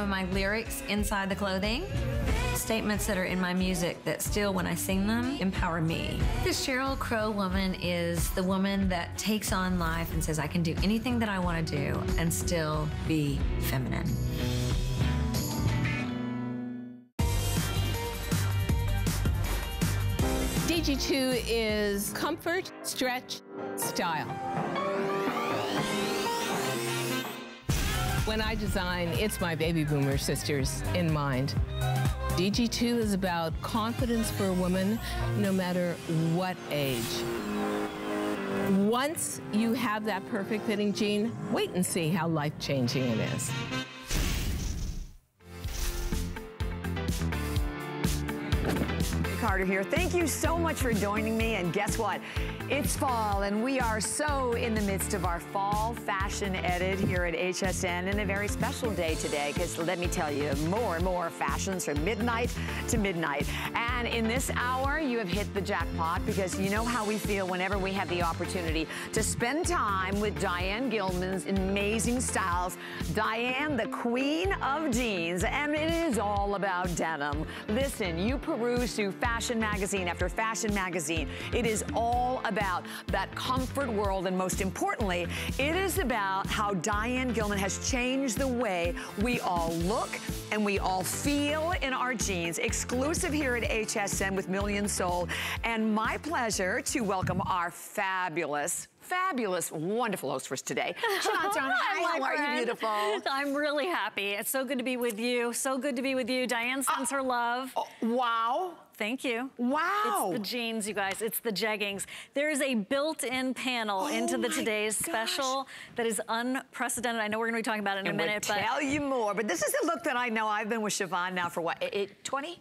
My lyrics inside the clothing, statements that are in my music that still, when I sing them, empower me. The Sheryl Crow woman is the woman that takes on life and says, I can do anything that I want to do and still be feminine. DG2 is comfort, stretch, style. When I design, it's my baby boomer sisters in mind. DG2 is about confidence for a woman no matter what age. Once you have that perfect fitting jean, wait and see how life-changing it is. Carter here. Thank you so much for joining me. And guess what? It's fall, and we are so in the midst of our fall fashion edit here at HSN, and a very special day today, because let me tell you, more and more fashions from midnight to midnight. And in this hour, you have hit the jackpot, because you know how we feel whenever we have the opportunity to spend time with Diane Gilman's amazing styles. Diane, the queen of jeans, and it is all about denim. Listen, you peruse through fashion magazine after fashion magazine. It is all about about that comfort world and most importantly, it is about how Diane Gilman has changed the way we all look and we all feel in our jeans. Exclusive here at HSN with Million Soul. And my pleasure to welcome our fabulous fabulous, wonderful host for us today. Johnson, hi, how are you, beautiful? I'm really happy. It's so good to be with you. So good to be with you. Diane sends uh, her love. Oh, wow. Thank you. Wow. It's the jeans, you guys. It's the jeggings. There is a built-in panel oh into the today's gosh. special that is unprecedented. I know we're going to be talking about it in and a minute. We'll but tell you more. But this is the look that I know. I've been with Shivan now for what, 20? 20?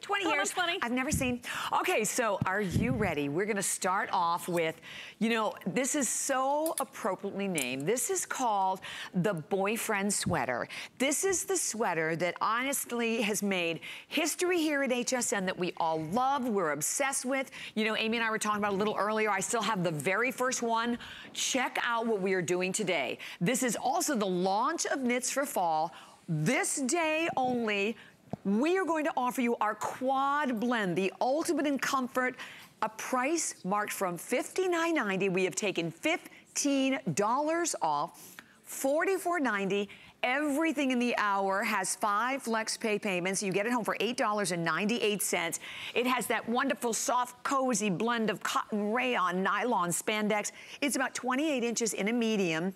20 years. 20. I've never seen. Okay, so are you ready? We're going to start off with, you know, this is so appropriately named. This is called the boyfriend sweater. This is the sweater that honestly has made history here at HSN that we all love, we're obsessed with. You know, Amy and I were talking about a little earlier. I still have the very first one. Check out what we are doing today. This is also the launch of Knits for Fall. This day only, we are going to offer you our quad blend, the ultimate in comfort, a price marked from $59.90. We have taken $15 off, $44.90 Everything in the hour has five flex pay payments. You get it home for $8.98. It has that wonderful soft, cozy blend of cotton, rayon, nylon, spandex. It's about 28 inches in a medium.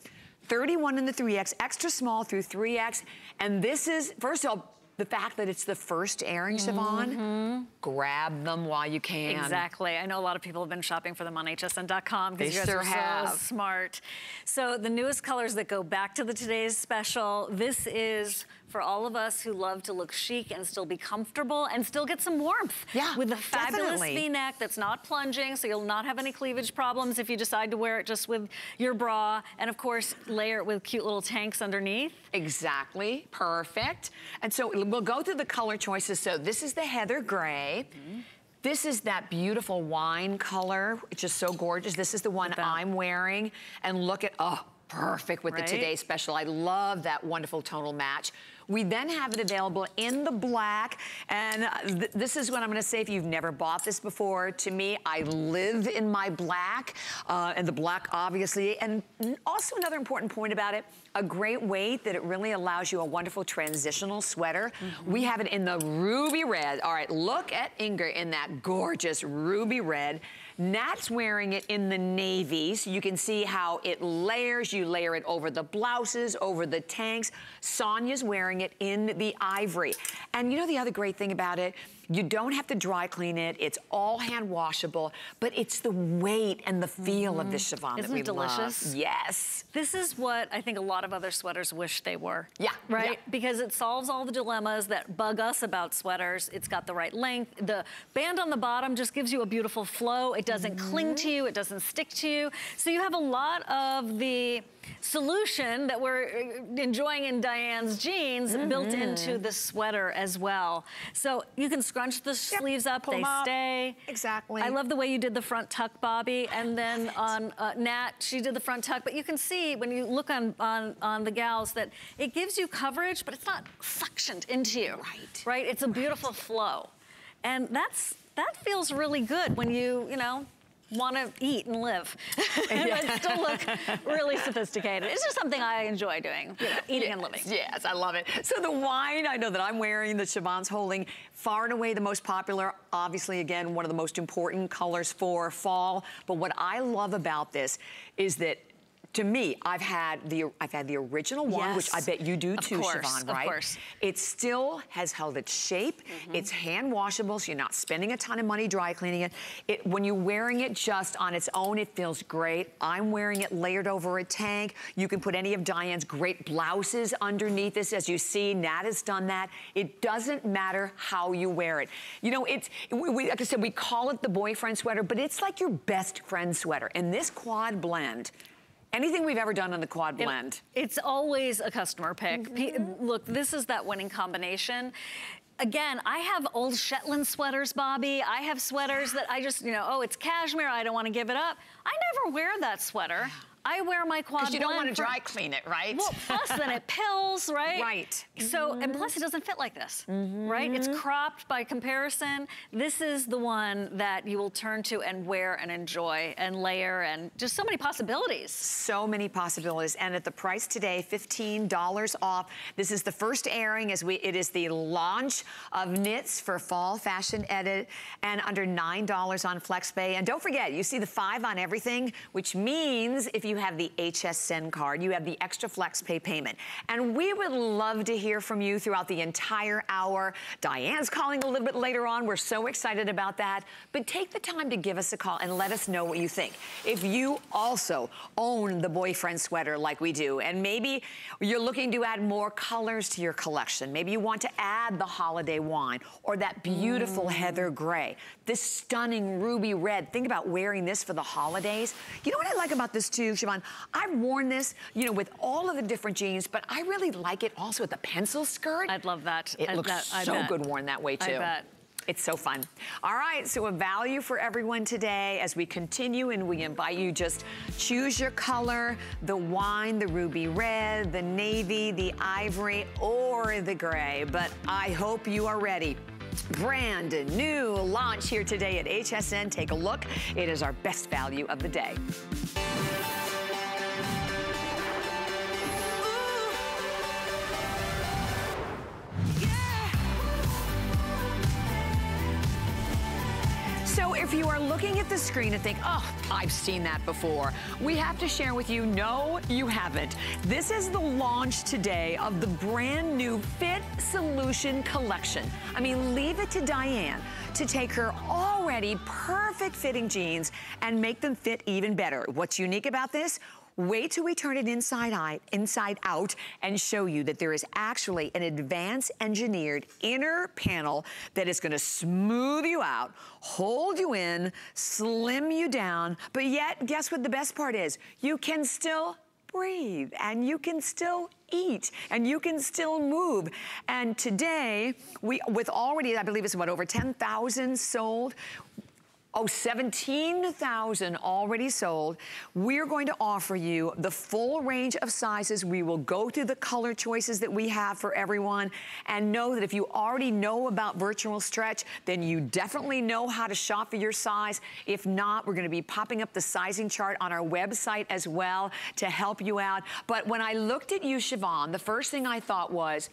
31 in the 3X, extra small through 3X. And this is, first of all, the fact that it's the first airing, Shivan, mm -hmm. grab them while you can. Exactly. I know a lot of people have been shopping for them on hsn.com because you guys sure are have. so smart. So the newest colors that go back to the today's special, this is for all of us who love to look chic and still be comfortable and still get some warmth. Yeah, With a fabulous V-neck that's not plunging, so you'll not have any cleavage problems if you decide to wear it just with your bra. And of course, layer it with cute little tanks underneath. Exactly, perfect. And so we'll go through the color choices. So this is the heather gray. Mm -hmm. This is that beautiful wine color. It's just so gorgeous. This is the one I'm wearing. And look at, oh, perfect with right? the Today Special. I love that wonderful tonal match. We then have it available in the black. And th this is what I'm gonna say if you've never bought this before. To me, I live in my black, uh, and the black obviously. And also another important point about it, a great weight that it really allows you a wonderful transitional sweater. Mm -hmm. We have it in the ruby red. All right, look at Inger in that gorgeous ruby red. Nat's wearing it in the navy, so you can see how it layers. You layer it over the blouses, over the tanks. Sonia's wearing it in the ivory. And you know the other great thing about it? You don't have to dry clean it. It's all hand washable, but it's the weight and the feel mm -hmm. of this mm-hmm. chiffon Isn't that we it delicious? Love. Yes. This is what I think a lot of other sweaters wish they were. Yeah. Right? Yeah. Because it solves all the dilemmas that bug us about sweaters. It's got the right length. The band on the bottom just gives you a beautiful flow. It doesn't mm -hmm. cling to you. It doesn't stick to you. So you have a lot of the solution that we're uh, enjoying in Diane's jeans mm -hmm. built into the sweater as well. So you can scrunch the Yep, sleeves up, pull they up. stay. Exactly. I love the way you did the front tuck, Bobbi, and then on uh, Nat, she did the front tuck. But you can see when you look on, on, on the gals that it gives you coverage, but it's not suctioned into you. Right. Right? It's a beautiful flow. And that's that feels really good when you, you know, want to eat and live and but still look really sophisticated. It's just something I enjoy doing, you know, eating and living. Yes, I love it. So the wine, I know that I'm wearing, that Shivan's holding, far and away the most popular. Obviously, again, one of the most important colors for fall. But what I love about this is that to me, I've had the I've had the original one, which I bet you do Of too, course, Shivan, of right? course. It still has held its shape. Mm-hmm. It's hand washable, so you're not spending a ton of money dry cleaning it. it. When you're wearing it just on its own, it feels great. I'm wearing it layered over a tank. You can put any of Diane's great blouses underneath this. As you see, Nat has done that. It doesn't matter how you wear it. You know, it's, we, we- like I said, we call it the boyfriend sweater, but it's like your best friend sweater. And this quad blend, anything we've ever done on the quad It- blend, It's always a customer pick. Pe- mm-hmm. Look, this is that winning combination. Again, I have old Shetland sweaters, Bobbi. I have sweaters that I just, you know, oh, it's cashmere. I don't want to give it up. I never wear that sweater. I wear my quad because you don't want to dry clean it, right? Well, plus then it pills, right? Right. So, and plus it doesn't fit like this, mm-hmm. right? It's cropped by comparison. This is the one that you will turn to and wear and enjoy and layer and just so many possibilities. so many possibilities. And at the price today, $15 off. This is the first airing as we, it is the launch of knits for fall fashion edit and under $9 on FlexPay. And don't forget, you see the five on everything, which means if you have the HSN card, you have the extra flex pay payment. And we would love to hear from you throughout the entire hour. Diane's calling a little bit later on. We're so excited about that. But take the time to give us a call and let us know what you think. If you also own the boyfriend sweater like we do, and maybe you're looking to add more colors to your collection, maybe you want to add the holiday wine or that beautiful mm. heather gray, this stunning ruby red. Think about wearing this for the holidays. You know what I like about this too, Shivan? I've worn this, you know, with all of the different jeans, but I really like it also with the pencil skirt. I'd love that. It I looks bet- so bet. good worn that way I too. bet. It's so fun. All right, so a value for everyone today as we continue and we invite you just choose your color, the wine, the ruby red, the navy, the ivory, or the gray. But I hope you are ready. Brand new launch here today at HSN. Take a look. It is our best value of the day. You are looking at the screen and think, oh, I've seen that before, we have to share with you, no, you haven't. This is the launch today of the brand new Fit Solution Collection. I mean, leave it to Diane to take her already perfect fitting jeans and make them fit even better. What's unique about this? Wait till we turn it inside out, inside out and show you that there is actually an advanced engineered inner panel that is gonna smooth you out, hold you in, slim you down, but yet, guess what the best part is? You can still breathe and you can still eat and you can still move. And today, we with already, I believe it's what, over 10,000 sold, Oh, 17,000 already sold. We're going to offer you the full range of sizes. We will go through the color choices that we have for everyone and know that if you already know about virtual stretch, then you definitely know how to shop for your size. If not, we're gonna be popping up the sizing chart on our website as well to help you out. But when I looked at you, Shivan, the first thing I thought was,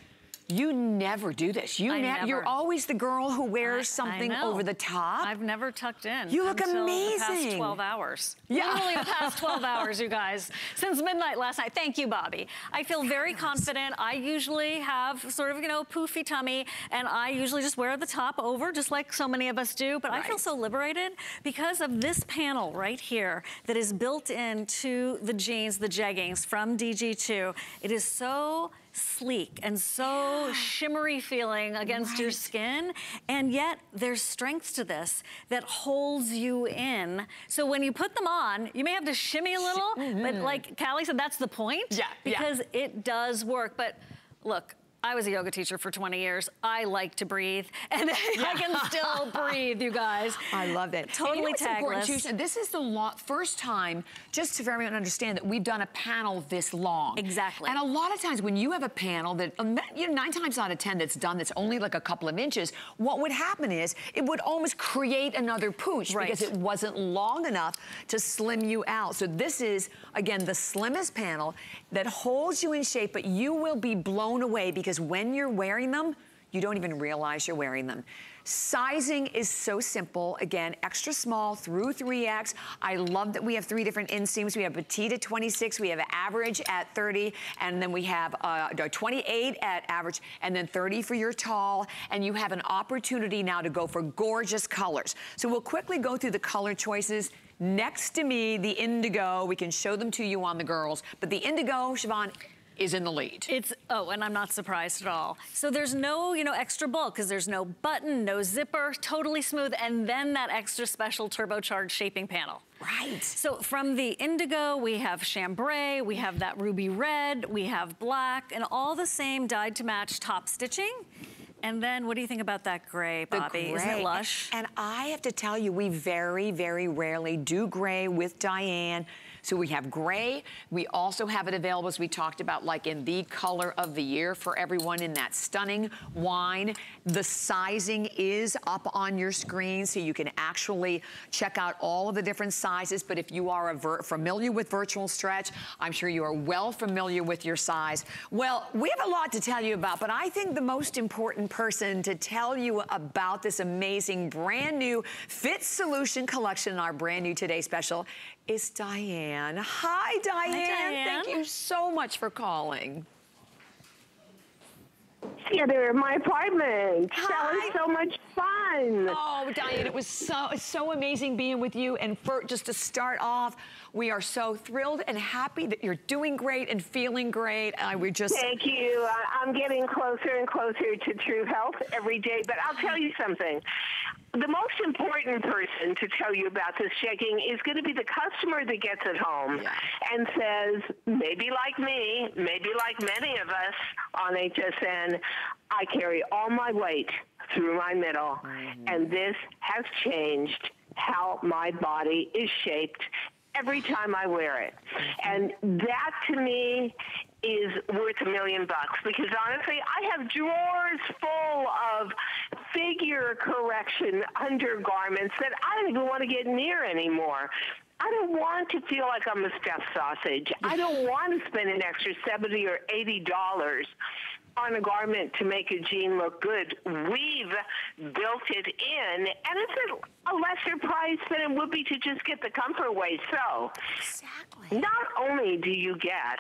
you never do this. You ne never. You're always the girl who wears I- I something know. over the top. I've never tucked in. You look until The past amazing. 12 hours. Yeah. Literally the past 12 hours, you guys. Since midnight last night. Thank you, Bobbi. I feel very confident. I usually have sort of, you know, poofy tummy, and I usually just wear the top over, just like so many of us do. But I feel so liberated because of this panel right here that is built into the jeans, the jeggings from DG2. It is so sleek and so shimmery feeling against your skin. And yet there's strength to this that holds you in. So when you put them on, you may have to shimmy a little, but mm-hmm. like Callie said, that's the point. Yeah, yeah. Because it does work. But look, I was a yoga teacher for 20 years. I like to breathe, and I can still breathe, you guys. I love that. Totally you know tagless. Too, this is the first time, just to everyone understand, that we've done a panel this long. Exactly. And a lot of times when you have a panel that, um, you know, nine times out of 10 that's done that's only like a couple of inches, what would happen is it would almost create another pooch right. because it wasn't long enough to slim you out. So this is, again, the slimmest panel that holds you in shape, but you will be blown away because because when you're wearing them, you don't even realize you're wearing them. Sizing is so simple. Again, extra small through 3X. I love that we have three different inseams. We have petite at 26, we have average at 30, and then we have uh, 28 at average, and then 30 for your tall. And you have an opportunity now to go for gorgeous colors. So we'll quickly go through the color choices. Next to me, the indigo, we can show them to you on the girls, but the indigo, Shivan, is in the lead. It's, oh, and I'm not surprised at all. So there's no, you know, extra bulk because there's no button, no zipper, totally smooth, and then that extra special turbocharged shaping panel. Right. So from the indigo, we have chambray, we have that ruby red, we have black, and all the same dyed to match top stitching. And then what do you think about that gray, Bobbi? Gray. Isn't it lush? And I have to tell you, we very, very rarely do gray with Diane. So we have gray. We also have it available, as we talked about, like in the color of the year for everyone in that stunning wine. The sizing is up on your screen, so you can actually check out all of the different sizes. But if you are familiar with virtual stretch, I'm sure you are well familiar with your size. Well, we have a lot to tell you about, but I think the most important person to tell you about this amazing brand new Fit Solution collection, in our brand new Today special, is Diane. Hi, Diane. Hi, Diane. Thank you so much for calling. Theater in my apartment. Hi. That was so much fun. Oh, Diane, it was so so amazing being with you. And for just to start off, we are so thrilled and happy that you're doing great and feeling great. Uh, we just thank you. I'm getting closer and closer to true health every day. But I'll tell you something. The most important person to tell you about this checking is going to be the customer that gets it home yeah. and says, maybe like me, maybe like many of us on HSN, I carry all my weight through my middle, mm-hmm. and this has changed how my body is shaped every time I wear it. And that to me is worth a million bucks because honestly, I have drawers full of figure correction undergarments that I don't even want to get near anymore. I don't want to feel like I'm a stuffed sausage. I don't want to spend an extra 70 or 80 dollars on a garment to make a jean look good. We've built it in, and it's a, a lesser price than it would be to just get the comfort waist. So, exactly. not only do you get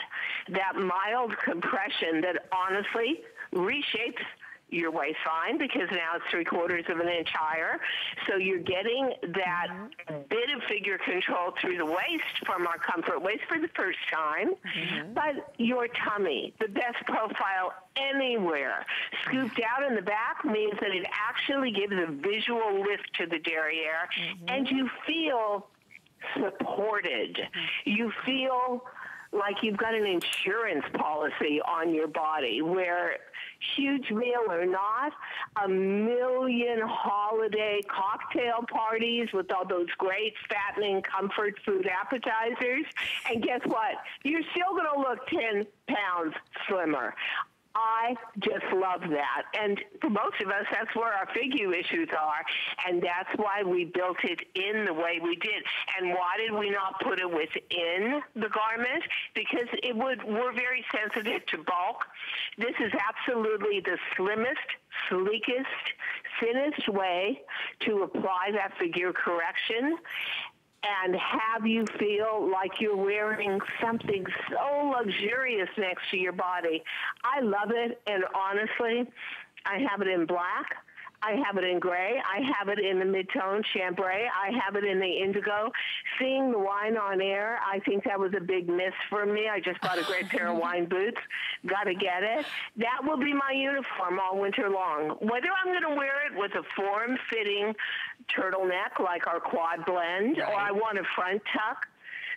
that mild compression that honestly reshapes your waist fine because now it's three quarters of an inch higher. So you're getting that mm-hmm. bit of figure control through the waist from our comfort waist for the first time. Mm-hmm. But your tummy, the best profile anywhere, scooped out in the back means that it actually gives a visual lift to the derriere mm-hmm. and you feel supported. Mm-hmm. You feel like you've got an insurance policy on your body where huge meal or not, a million holiday cocktail parties with all those great fattening comfort food appetizers. And guess what? You're still going to look 10 pounds slimmer. I just love that. And for most of us, that's where our figure issues are. And that's why we built it in the way we did. And why did we not put it within the garment? Because it would, we're very sensitive to bulk. This is absolutely the slimmest, sleekest, thinnest way to apply that figure correction and have you feel like you're wearing something so luxurious next to your body. I love it, and honestly, I have it in black. I have it in gray. I have it in the mid-tone chambray. I have it in the indigo. Seeing the wine on air, I think that was a big miss for me. I just bought a great pair of wine boots. Got to get it. That will be my uniform all winter long. Whether I'm going to wear it with a form-fitting turtleneck like our quad blend, right. or I want a front tuck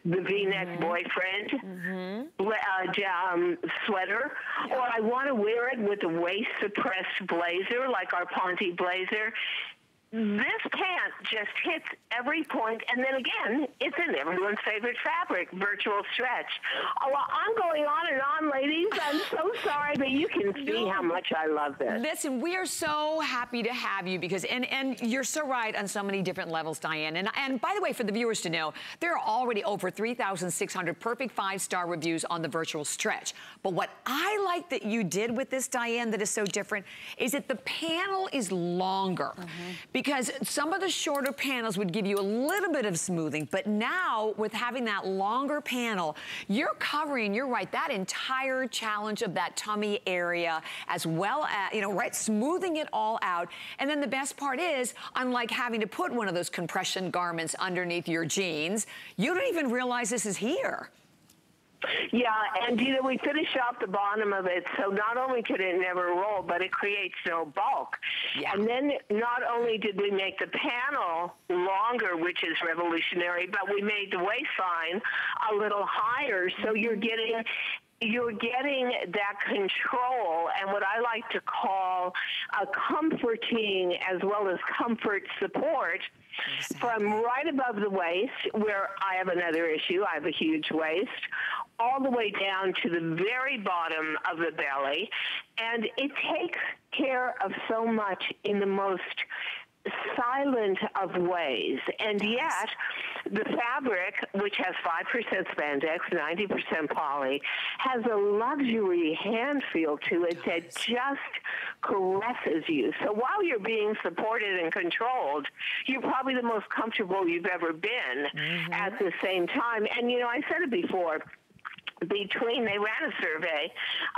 the V-neck mm-hmm. boyfriend mm-hmm. uh, um, sweater, yeah. or I want to wear it with a waist-suppressed blazer, like our Ponte blazer this pant just hits every point, and then again, it's in everyone's favorite fabric, virtual stretch. Oh, well, I'm going on and on, ladies. I'm so sorry, but you can see how much I love this. Listen, we are so happy to have you because, and, and you're so right on so many different levels, Diane. And, and by the way, for the viewers to know, there are already over 3,600 perfect five-star reviews on the virtual stretch. But what I like that you did with this, Diane, that is so different, is that the panel is longer. Mm -hmm because some of the shorter panels would give you a little bit of smoothing, but now with having that longer panel, you're covering, you're right, that entire challenge of that tummy area as well as, you know, right, smoothing it all out. And then the best part is, unlike having to put one of those compression garments underneath your jeans, you don't even realize this is here. Yeah, and you know, we finish off the bottom of it, so not only could it never roll, but it creates no bulk. Yeah. And then not only did we make the panel longer, which is revolutionary, but we made the waistline a little higher, so mm-hmm. you're getting you're getting that control and what I like to call a comforting as well as comfort support from right above the waist, where I have another issue, I have a huge waist, all the way down to the very bottom of the belly. And it takes care of so much in the most silent of ways. And yet, the fabric, which has 5% spandex, 90% poly, has a luxury hand feel to it that just caresses you. So while you're being supported and controlled, you're probably the most comfortable you've ever been mm-hmm. at the same time. And, you know, I said it before between they ran a survey,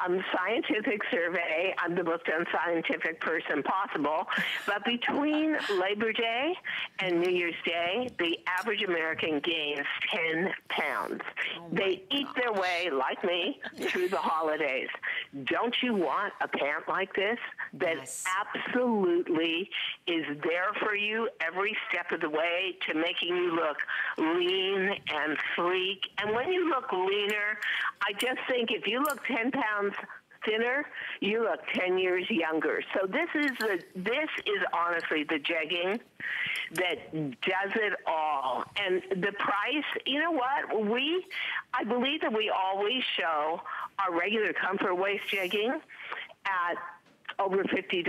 um, scientific survey. I'm the most unscientific person possible, but between Labor Day and New Year's Day, the average American gains 10 pounds. Oh they eat their way, like me, through the holidays. Don't you want a pant like this that yes. absolutely is there for you every step of the way to making you look lean and sleek? And when you look leaner, I just think if you look 10 pounds thinner, you look 10 years younger. So this is the this is honestly the jegging that does it all. And the price, you know what? We I believe that we always show our regular comfort waist jegging at over $50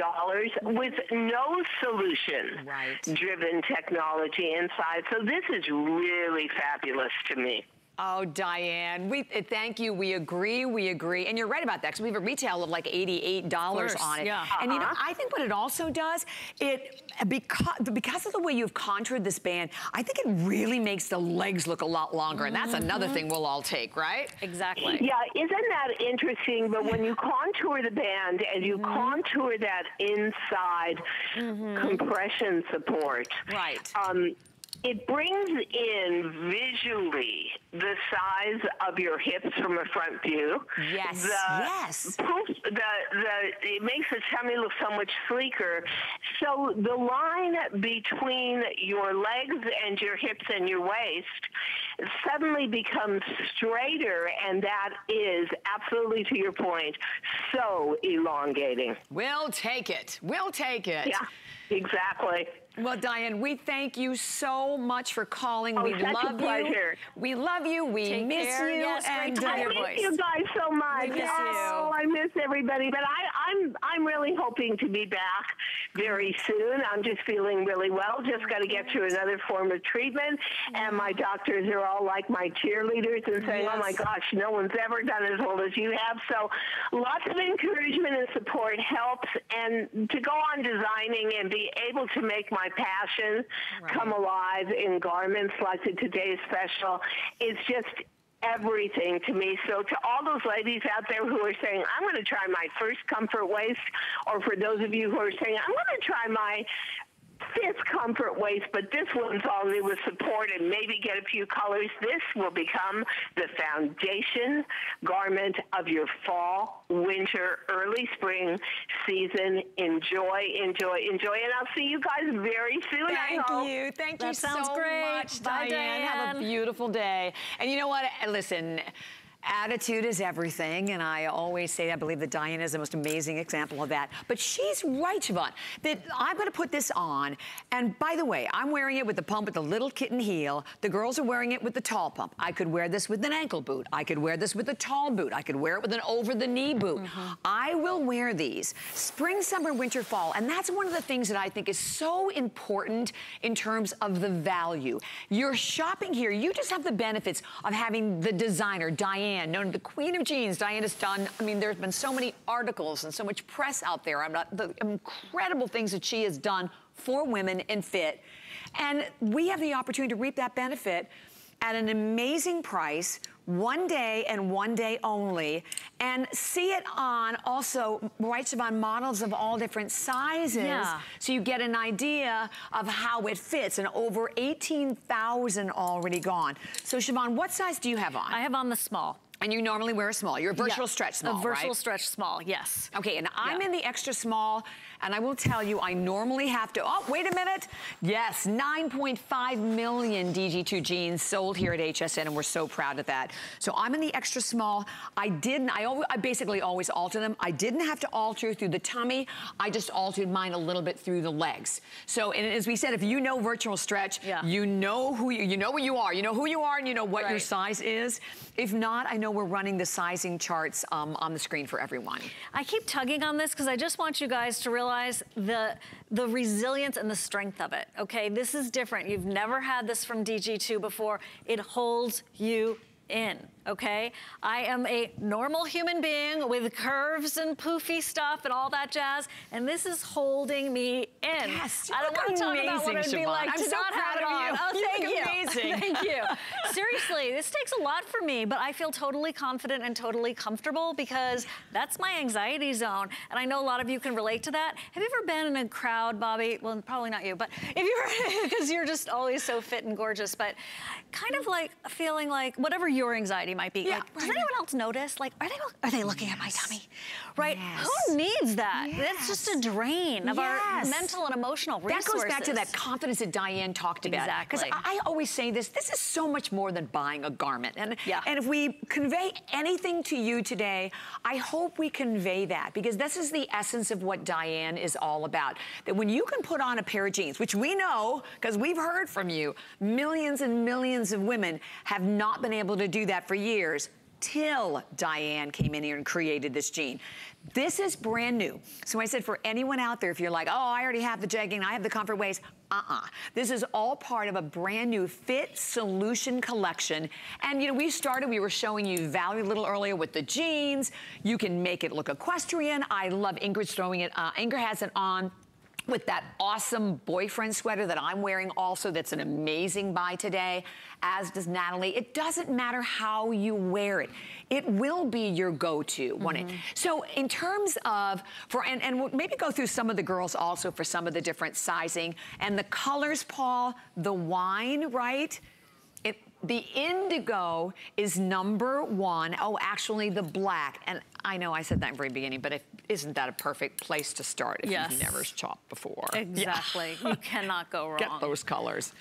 with no solution right. driven technology inside. So this is really fabulous to me. Oh, Diane, we uh, thank you. We agree. We agree. And you're right about that because we have a retail of like $88 of on it. Yeah. And you know, uh-huh. I think what it also does, it because because of the way you've contoured this band, I think it really makes the legs look a lot longer. Mm -hmm. And that's another mm-hmm. thing we'll all take, right? Exactly. Yeah, isn't that interesting? But when you contour the band and you mm -hmm. contour that inside mm -hmm. compression support, right? Um, it brings in visually the size of your hips from a front view. Yes. The, yes. the, the, it makes the tummy look so much sleeker. So the line between your legs and your hips and your waist suddenly becomes straighter, and that is absolutely to your point, so elongating. We'll take it. We'll take it. Yeah, exactly. Well, Diane, we thank you so much for calling. Oh, we love you. We love you. We Take miss care. you. Yes, and I miss voice. you guys so much. We miss oh, you. I miss everybody. But I, I'm I'm really hoping to be back very soon. I'm just feeling really well. Just got to get through another form of treatment. And my doctors are all like my cheerleaders and saying, yes. "Oh my gosh, no one's ever done as well as you have." So lots of encouragement and support helps. And to go on designing and be able to make my passion right. come alive in garments like the today's special is just everything to me. So to all those ladies out there who are saying, I'm going to try my first comfort waist, or for those of you who are saying, I'm going to try my this comfort waist, but this one's only with support and maybe get a few colors. This will become the foundation garment of your fall, winter, early spring season. Enjoy, enjoy, enjoy. And I'll see you guys very soon. Thank you. Thank that you sounds so great. much, Bye, Diane. Have a beautiful day. And you know what? Listen. Attitude is everything, and I always say I believe that Diane is the most amazing example of that. But she's right, Shivan, that I'm gonna put this on, and by the way, I'm wearing it with the pump with the little kitten heel. The girls are wearing it with the tall pump. I could wear this with an ankle boot. I could wear this with a tall boot. I could wear it with an over-the-knee boot. Mm-hmm. I will wear these spring, summer, winter, fall, and that's one of the things that I think is so important in terms of the value. You're shopping here, you just have the benefits of having the designer, Diane, known as the queen of jeans. Diane has done, I mean, there's been so many articles and so much press out there about the incredible things that she has done for women in fit. And we have the opportunity to reap that benefit at an amazing price, one day and one day only, and see it on also, right, Shivan, models of all different sizes. Yeah. So you get an idea of how it fits, and over 18,000 already gone. So Shivan, what size do you have on? I have on the small. And you normally wear a small. You're a virtual Yeah. stretch small, A virtual right? stretch small, yes. Okay, and I'm Yeah. in the extra small, and I will tell you, I normally have to, oh, wait a minute. Yes, 9.5 million DG2 jeans sold here at HSN, and we're so proud of that. So I'm in the extra small. I didn't, I, always, I basically always alter them. I didn't have to alter through the tummy. I just altered mine a little bit through the legs. So, and as we said, if you know virtual stretch, Yeah. you know who you, you know what you are. You know who you are, and you know what your size is. If not, I know we're running the sizing charts um, on the screen for everyone. I keep tugging on this because I just want you guys to realize the the resilience and the strength of it. Okay, this is different. You've never had this from DG2 before. It holds you in. Okay, I am a normal human being with curves and poofy stuff and all that jazz, and this is holding me in. Yes, you I don't want to talk about what it'd be like I'm to so not have proud it of on. you. Oh, thank you. amazing. Thank you. Seriously, this takes a lot for me, but I feel totally confident and totally comfortable because that's my anxiety zone. And I know a lot of you can relate to that. Have you ever been in a crowd, Bobbi? Well, probably not you, but if you're, because you're just always so fit and gorgeous, but kind of like feeling like whatever your anxiety might be. Yeah, like, does anyone else notice? Like, are they, are they looking at my tummy? Right? Yes. Who needs that? That's just a drain of our mental and emotional resources. That goes back to that confidence that Diane talked about. Because I, I always say this, this is so much more than buying a garment. And, Yeah. and if we convey anything to you today, I hope we convey that because this is the essence of what Diane is all about. That when you can put on a pair of jeans, which we know, because we've heard from you, millions and millions of women have not been able to do that for years till Diane came in here and created this jean. This is brand new. So I said for anyone out there, if you're like, oh, I already have the jegging, I have the comfort waist, uh-uh. This is all part of a brand new fit solution collection. And you know, we started, we were showing you value a little earlier with the jeans. You can make it look equestrian. I love Ingrid's throwing it, uh, Ingrid has it on with that awesome boyfriend sweater that I'm wearing also that's an amazing buy today, as does Natalie. It doesn't matter how you wear it. It will be your go-to, won't it? Mm-hmm. So in terms of, for and, and we'll maybe go through some of the girls also for some of the different sizing. And the colors, Paul, the wine, right? It, the indigo is number one. Oh, actually the black. And I know I said that in the very beginning, but if, isn't that a perfect place to start if Yes. you've never chopped before? Yeah. Exactly. You cannot go wrong. Get those colors.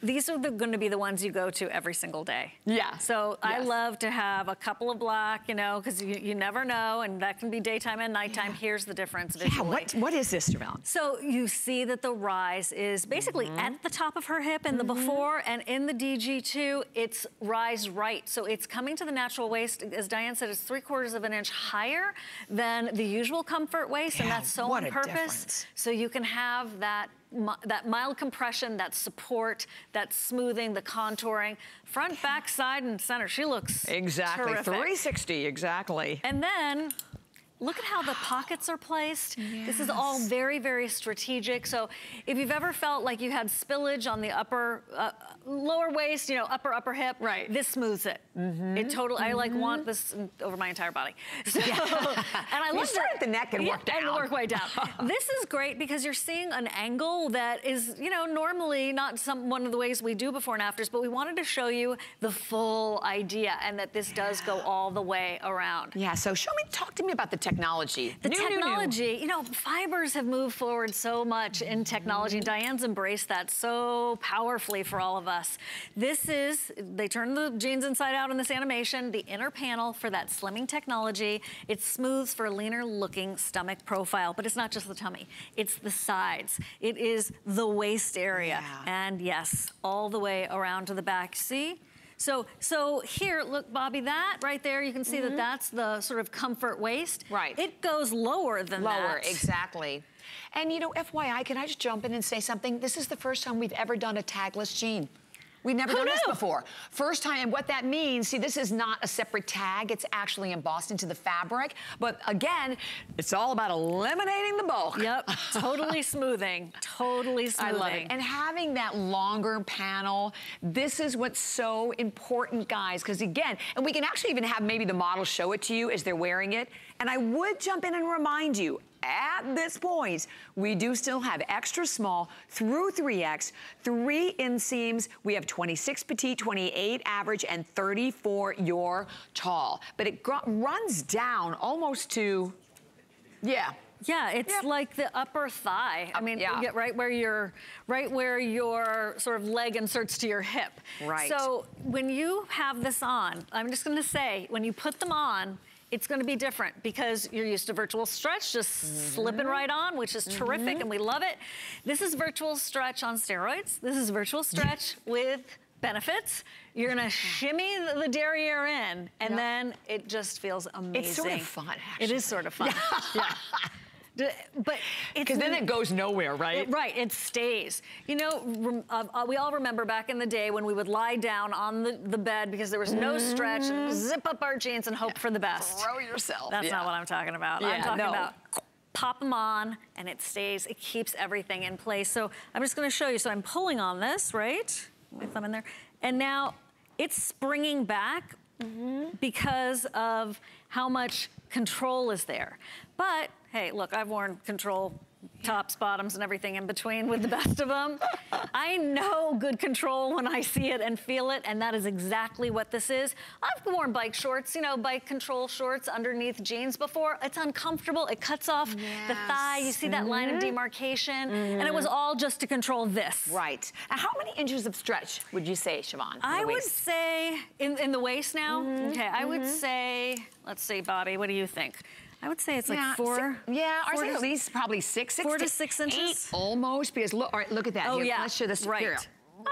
These are the, going to be the ones you go to every single day. Yeah. So I love to have a couple of black, you know, because you, you never know, and that can be daytime and nighttime. Here's the difference Yeah, what, what is this, Shivan? So you see that the rise is basically Mm-hmm. at the top of her hip in the before, and in the DG2, it's rise right. So it's coming to the natural waist. As Diane said, it's three quarters of an inch higher than the usual comfort waist, and that's so on purpose. So you can have that that mild compression, that support, that smoothing, the contouring, front, back, side, and center. She looks Exactly. terrific. 360, exactly. And then Look at how the pockets are placed. Yes. This is all very, very strategic. So if you've ever felt like you had spillage on the upper, uh, lower waist, you know, upper, upper hip, right. this smooths it. Mm -hmm. It totally, mm -hmm. I like want mm-hmm. this over my entire body. So, yeah. and I love start at the neck and yeah, work down. And work way down. this is great because you're seeing an angle that is, you know, normally not some one of the ways we do before and afters, but we wanted to show you the full idea and that this does go all the way around. Yeah, so show me, talk to me about the technology. The new, technology, new, new. you know, fibers have moved forward so much in technology. Mm -hmm. Diane's embraced that so powerfully for all of us. This is, they turn the jeans inside out in this animation, the inner panel for that slimming technology. It smooths for a leaner looking stomach profile, but it's not just the tummy, it's the sides. It is the waist area. Yeah. And yes, all the way around to the back. See? So, so here, look, Bobbi, that right there, you can see mm -hmm. that mm-hmm. that's the sort of comfort waist. Right. It goes lower than lower, that. Lower, exactly. And you know, FYI, can I just jump in and say something? This is the first time we've ever done a tagless jean. We've never Who done knew? this before. First time, and what that means, see, this is not a separate tag. It's actually embossed into the fabric. But again, it's all about eliminating the bulk. Yep, totally smoothing, totally smoothing. I love it. And having that longer panel, this is what's so important, guys, because again, and we can actually even have maybe the model show it to you as they're wearing it. And I would jump in and remind you, at this point, we do still have extra small through 3X, three inseams. We have 26 petite, 28 average, and 34 your tall. But it runs down almost to, yeah, yeah, it's yep. like the upper thigh. I mean, yeah. right where your right where your sort of leg inserts to your hip. Right. So when you have this on, I'm just going to say, when you put them on, it's gonna be different because you're used to virtual stretch, just mm -hmm. slipping right on, which is terrific mm -hmm. and we love it. This is virtual stretch on steroids. This is virtual stretch with benefits. You're gonna shimmy the derriere in and yep. then it just feels amazing. It's sort of fun, actually. It is sort of fun, yeah. yeah. But because then it goes nowhere, right? It, right, it stays. You know, uh, uh, we all remember back in the day when we would lie down on the, the bed because there was no mm -hmm. stretch, zip up our jeans and hope yeah. for the best. Throw yourself. That's yeah. not what I'm talking about. Yeah, I'm talking no. about pop them on and it stays, it keeps everything in place. So I'm just gonna show you. So I'm pulling on this, right? My thumb in there. And now it's springing back mm -hmm. because of how much control is there. But hey, look, I've worn control tops, bottoms, and everything in between with the best of them. I know good control when I see it and feel it, and that is exactly what this is. I've worn bike shorts, you know, bike control shorts underneath jeans before. It's uncomfortable. It cuts off yes. the thigh. You see that mm -hmm. line of mm-hmm. demarcation, mm -hmm. and it was mm-hmm. all just to control this. Right. How many inches of stretch would you say, Shivan? I would say, in, in the waist now, mm -hmm. okay, I would mm-hmm. say, let's see, Bobbi, what do you think? I would say it's like four. Six, yeah, four ours at least probably six, six four to, to six inches. Eight, almost, because look, all right, look at that. Oh Here, yeah, let's show this. right. Here.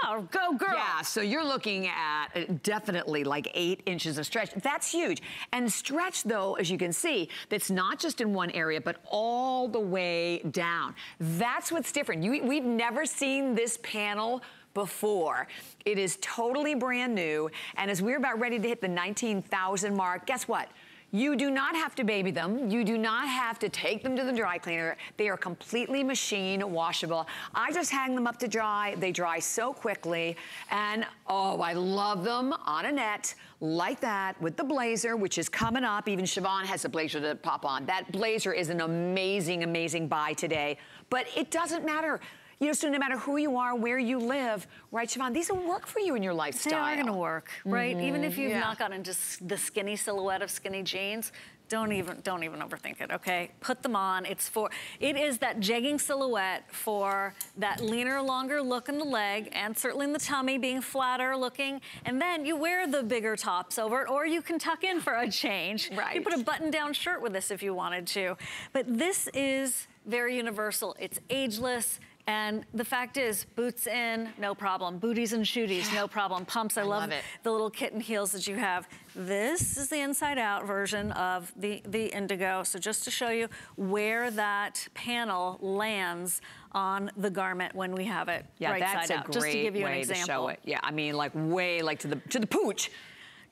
Oh, go girl. Yeah, so you're looking at uh, definitely like eight inches of stretch. That's huge. And stretch though, as you can see, that's not just in one area, but all the way down. That's what's different. You, we've never seen this panel before. It is totally brand new. And as we're about ready to hit the 19,000 mark, guess what? You do not have to baby them. You do not have to take them to the dry cleaner. They are completely machine washable. I just hang them up to dry. They dry so quickly. And oh, I love them on a net like that with the blazer, which is coming up. Even Shivan has a blazer to pop on. That blazer is an amazing, amazing buy today. But it doesn't matter. You know, so no matter who you are, where you live, right, Shivan, these will work for you in your lifestyle. They are gonna work, right? Mm -hmm. Even if you've yeah. not gotten into the skinny silhouette of skinny jeans, don't even don't even overthink it okay put them on it's for it is that jegging silhouette for that leaner longer look in the leg and certainly in the tummy being flatter looking and then you wear the bigger tops over it or you can tuck in for a change right you put a button down shirt with this if you wanted to but this is very universal it's ageless and the fact is, boots in, no problem. Booties and shooties, yeah. no problem. Pumps, I, I love, love the little kitten heels that you have. This is the inside out version of the, the Indigo. So just to show you where that panel lands on the garment when we have it yeah, right that's side a out. Great just to give you way an example. To show it. Yeah, I mean like way like to the to the pooch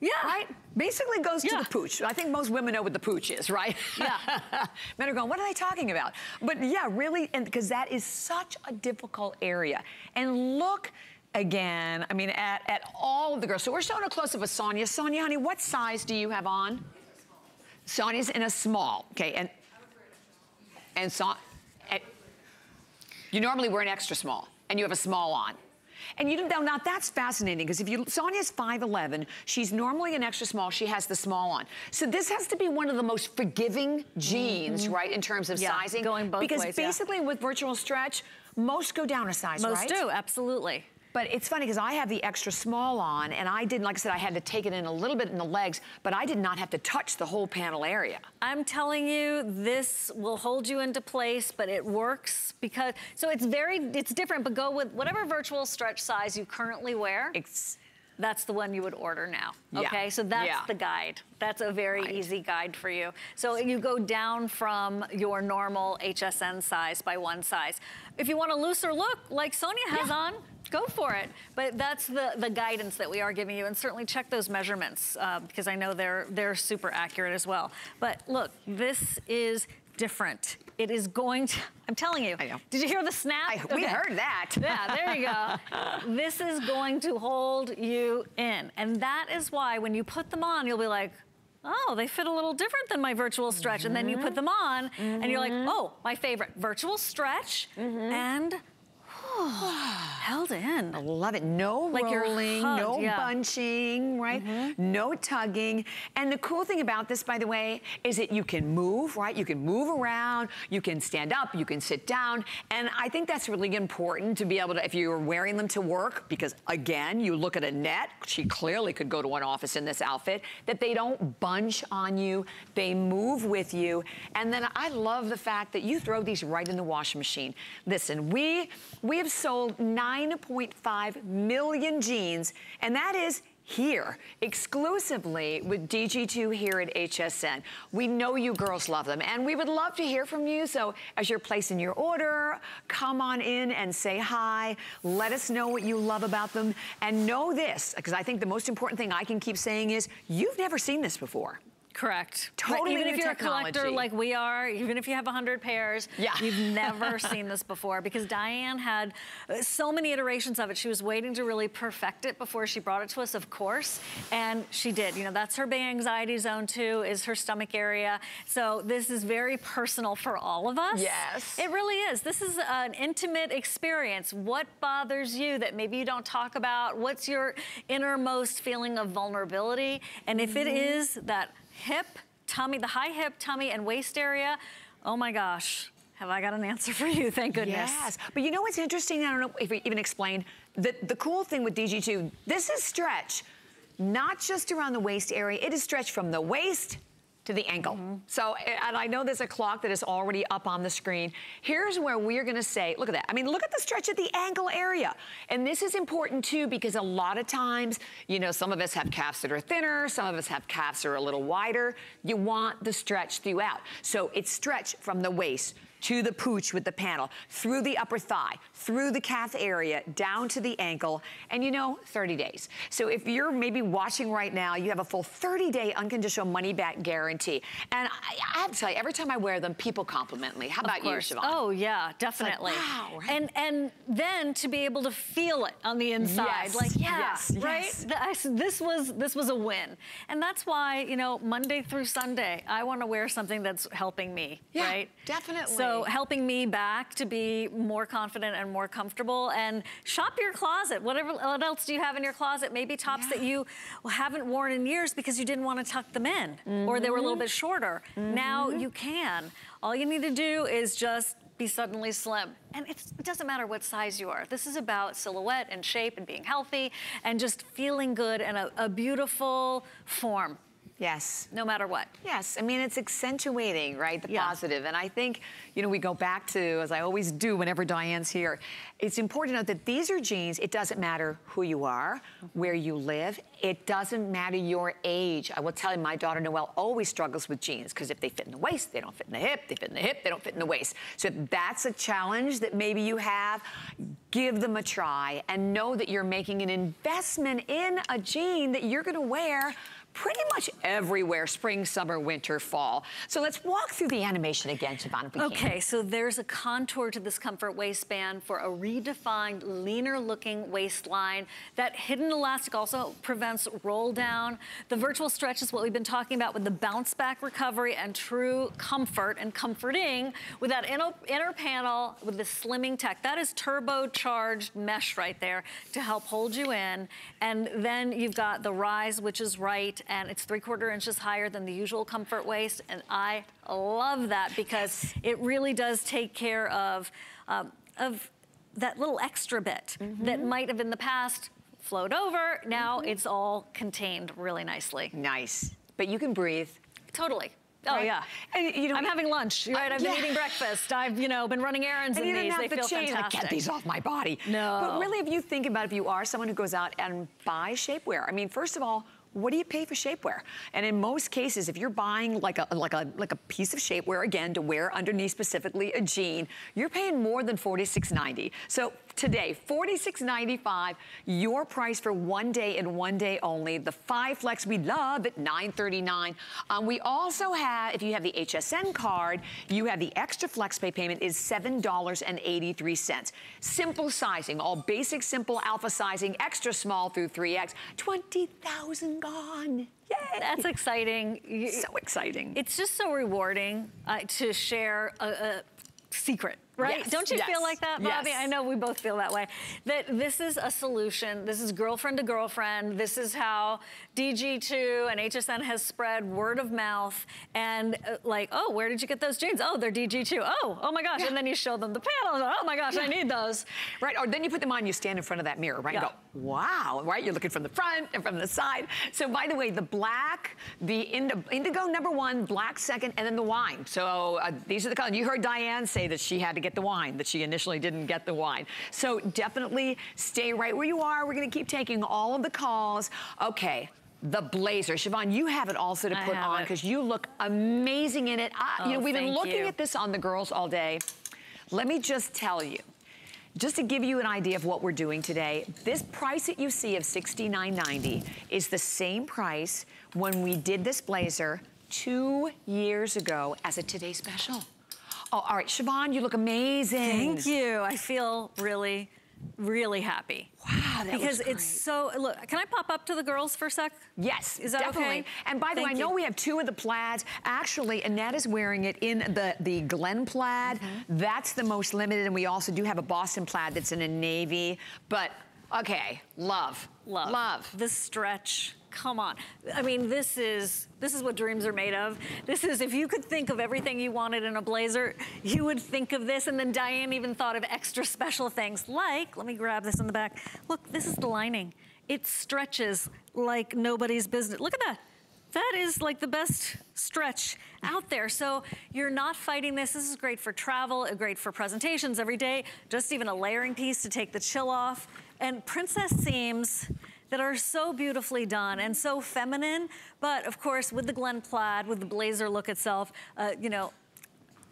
Yeah. Right? Basically goes to the pooch. I think most women know what the pooch is, right? Yeah. Men are going, what are they talking about? But yeah, really, and because that is such a difficult area. And look again, I mean, at, at all of the girls. So we're showing a close up of Sonia. Sonia, honey, what size do you have on? Sonia's in a small, okay, and and so, and you normally wear an extra small, and you have a small on. And you know, now that's fascinating because if you, Sonia's 5'11, she's normally an extra small, she has the small on. So this has to be one of the most forgiving jeans, mm-hmm. right, in terms of. Yeah, sizing. going both because ways, yeah. basically with virtual stretch, most go down a size, Most right? do, absolutely. But it's funny because I have the extra small on and I didn't, like I said, I had to take it in a little bit in the legs, but I did not have to touch the whole panel area. I'm telling you, this will hold you into place, but it works because, so it's very, it's different, but go with whatever virtual stretch size you currently wear. It's, that's the one you would order now. Yeah. Okay, so that's Yeah. the guide. That's a very Right. easy guide for you. So you go down from your normal HSN size by one size. If you want a looser look, like Sonia has on, go for it. But that's the, the guidance that we are giving you, and certainly check those measurements uh, because I know they're they're super accurate as well. But look, this is different. It is going to. I'm telling you. I know. Did you hear the snap? I, we Okay. heard that. Yeah, there you go. this is going to hold you in. And that is why when you put them on, you'll be like, oh, they fit a little different than my virtual stretch. And then you put mm-hmm. them on and you're like, mm-hmm. oh, my favorite, virtual stretch mm-hmm. and held in. I love it. No Like rolling, hugged, no yeah. bunching, right? Mm-hmm. No tugging. And the cool thing about this, by the way, is that you can move, right? You can move around, you can stand up, you can sit down. And I think that's really important to be able to, if you're wearing them to work, because again, you look at Annette, she clearly could go to an office in this outfit, that they don't bunch on you, they move with you. And then I love the fact that you throw these right in the washing machine. Listen, we, we have sold 9.5 million jeans, and that is here, exclusively with DG2 here at HSN. We know you girls love them, and we would love to hear from you. So as you're placing your order, come on in and say hi. Let us know what you love about them. And know this, because I think the most important thing I can keep saying is, you've never seen this before. Correct. Totally Even if you're a collector like we are, even if you have 100 pairs, Yeah. you've never seen this before because Diane had uh, so many iterations of it. She was waiting to really perfect it before she brought it to us, of course, and she did. You know, that's her big anxiety zone too, is her stomach area. So this is very personal for all of us. Yes. It really is. This is an intimate experience. What bothers you that maybe you don't talk about? What's your innermost feeling of vulnerability? And if it Mm-hmm. is that hip, tummy, the high hip, tummy, and waist area, oh my gosh, have I got an answer for you, thank goodness. Yes, but you know what's interesting? I don't know if we even explained the the cool thing with DG2. This is stretch, not just around the waist area. It is stretch from the waist to the ankle. Mm-hmm. So, and I know there's a clock that is already up on the screen. Here's where we're gonna say, look at that. I mean, look at the stretch at the ankle area. And this is important too because a lot of times, you know, some of us have calves that are thinner, some of us have calves that are a little wider. You want the stretch throughout. So it's stretch from the waist to the pooch with the panel, through the upper thigh, through the calf area, down to the ankle, and you know, 30 days. So if you're maybe watching right now, you have a full 30-day unconditional money-back guarantee. And I, I have to tell you, every time I wear them, people compliment me. How about you. Shivan? Oh yeah, definitely. wow, right? And and then to be able to feel it on the inside, Yes, like yeah, yes, right. yes. Th- I This was this was a win, and that's why you know Monday through Sunday I want to wear something that's helping me, Yeah, right? definitely. So helping me back to be more confident and more comfortable, and shop your closet. Whatever what else do you have in your closet? Maybe tops that you haven't worn in years because you didn't want to tuck them in, or they were a Mm-hmm. little bit shorter. Now you can. All you need to do is just be suddenly slim. And it's, it doesn't matter what size you are. This is about silhouette and shape and being healthy and just feeling good and a, a beautiful form. Yes. No matter what. Yes, I mean, it's accentuating, right, the Yeah. positive. And I think, you know, we go back to, as I always do whenever Diane's here, it's important to note that these are jeans, it doesn't matter who you are, mm-hmm. where you live, it doesn't matter your age. I will tell you, my daughter Noelle always struggles with jeans because if they fit in the waist, they don't fit in the hip, they fit in the hip, they don't fit in the waist. So if that's a challenge that maybe you have, give them a try and know that you're making an investment in a jean that you're gonna wear pretty much everywhere, spring, summer, winter, fall. So let's walk through the animation again, Shivan, we can. Okay, so there's a contour to this comfort waistband for a redefined, leaner looking waistline. That hidden elastic also prevents roll down. The virtual stretch is what we've been talking about with the bounce back recovery and true comfort and comforting with that inner, inner panel with the slimming tech. That is turbocharged mesh right there to help hold you in. And then you've got the rise, which is right, and it's three quarter inches higher than the usual comfort waist. And I love that because it really does take care of, um, of that little extra bit that might have in the past flowed over. Now it's all contained really nicely. Nice. But you can breathe. Totally. Oh Right? yeah. And, you know, I'm having lunch, right? I've yeah. been eating breakfast. I've, you know, been running errands And in you these. didn't They have the feel. Like, fantastic. get these off my body. No. But really, if you think about it, if you are someone who goes out and buys shapewear, I mean, first of all, what do you pay for shapewear? And in most cases, if you're buying like a like a like a piece of shapewear again to wear underneath specifically a jean, you're paying more than $46.90. So today, $46.95, your price for one day and one day only. The five flex we love at $9.39. Um, we also have, if you have the HSN card, you have the extra flex pay payment is $7.83. Simple sizing, all basic simple alpha sizing, extra small through 3X, 20,000 gone. Yay! That's exciting. So exciting. It's just so rewarding uh, to share a, a secret, right? Yes, Don't you yes, feel like that, Bobbi? yes. I know we both feel that way. That this is a solution. This is girlfriend to girlfriend. This is how DG2 and HSN has spread word of mouth and uh, like, oh, where did you get those jeans? Oh, they're DG2. Oh, oh my gosh. And then you show them the panel. and, Oh my gosh, I need those. Right, or then you put them on, you stand in front of that mirror, right? Yeah. And go, wow, right? You're looking from the front and from the side. So by the way, the black, the indigo, indigo number one, black second, and then the wine. So uh, these are the colors. You heard Diane say that she had to get the wine, that she initially didn't get the wine. So definitely stay right where you are. We're gonna keep taking all of the calls. Okay. The blazer. Shivan, you have it also to put on because you look amazing in it. I, you know, Oh, we've been looking you. at this on the girls all day. Let me just tell you, just to give you an idea of what we're doing today, this price that you see of $69.90 is the same price when we did this blazer two years ago as a Today Special. Oh, all right, Shivan, you look amazing. Thank you. I feel really, really happy. Wow, that because it's so. Look, can I pop up to the girls for a sec? Yes, Is that definitely. okay? And by the way, I know you. we have two of the plaids. Actually, Annette is wearing it in the, the Glen plaid. Mm-hmm. That's the most limited. And we also do have a Boston plaid that's in a navy. But, okay, love. Love. Love. The stretch. Come on. I mean, this is this is what dreams are made of. This is if you could think of everything you wanted in a blazer, you would think of this. And then Diane even thought of extra special things like, let me grab this in the back. Look, this is the lining. It stretches like nobody's business. Look at that. That is like the best stretch out there. So you're not fighting this. This is great for travel, uh, great for presentations every day, just even a layering piece to take the chill off. And princess seams that are so beautifully done and so feminine, but of course with the Glen plaid, with the blazer look itself, uh, you know,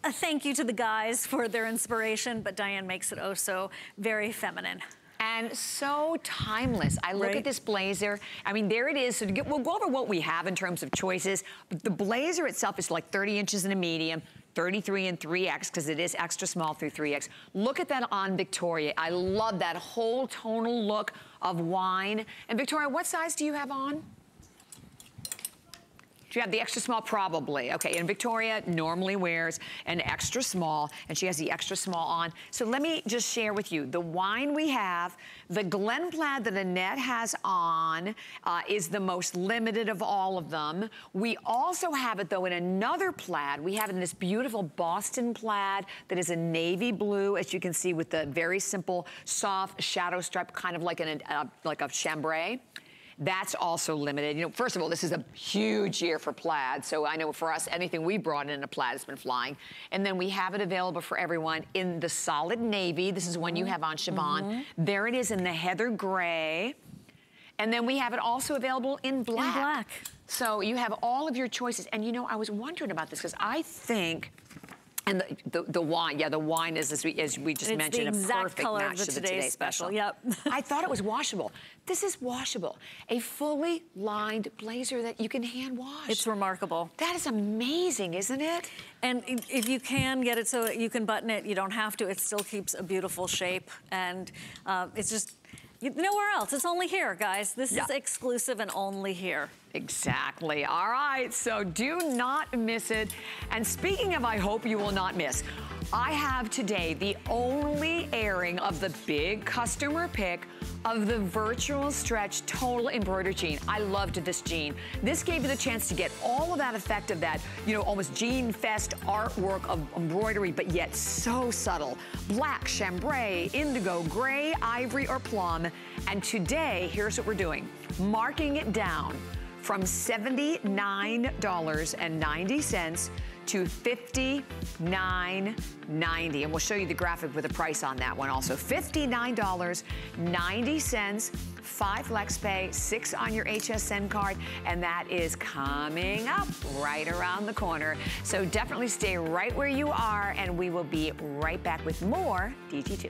a thank you to the guys for their inspiration, but Diane makes it oh so very feminine. And so timeless. I look Right. at this blazer. I mean, there it is. So to get, we'll go over what we have in terms of choices. But the blazer itself is like 30 inches in a medium, 33 and 3X because it is extra small through 3X. Look at that on Victoria. I love that whole tonal look of wine. And Victoria, what size do you have on? Do you have the extra small? Probably. Okay, and Victoria normally wears an extra small, and she has the extra small on. So let me just share with you, the wine we have, the Glen Plaid that Annette has on uh, is the most limited of all of them. We also have it though in another plaid. We have it in this beautiful Boston plaid that is a navy blue, as you can see with the very simple, soft shadow stripe, kind of like, an, uh, like a chambray. That's also limited. You know, first of all, this is a huge year for plaid. So I know for us, anything we brought in a plaid has been flying. And then we have it available for everyone in the solid navy. This is one you have on Shivan. Mm-hmm. There it is in the heather gray. And then we have it also available in black. black. So you have all of your choices. And you know, I was wondering about this because I think and the, the, the, wine, yeah, the wine is, as we, as we just It's mentioned, a perfect match the to the Today's Today Special. Special, yep. I thought it was washable. This is washable. A fully lined blazer that you can hand wash. It's remarkable. That is amazing, isn't it? And if you can get it so you can button it, you don't have to. It still keeps a beautiful shape. And uh, it's just, nowhere else. It's only here, guys. This is exclusive and only here. Exactly. All right, so do not miss it. And speaking of I hope you will not miss, I have today the only airing of the big customer pick of the virtual stretch total embroidered jean. I loved this jean. This gave you the chance to get all of that effect of that, you know, almost jean fest artwork of embroidery, but yet so subtle. Black, chambray, indigo, gray, ivory, or plum. And today, here's what we're doing. Marking it down from $79.90 to $59.90. And we'll show you the graphic with the price on that one also. $59.90, five flex pay, six on your HSN card, and that is coming up right around the corner. So definitely stay right where you are, and we will be right back with more DG2.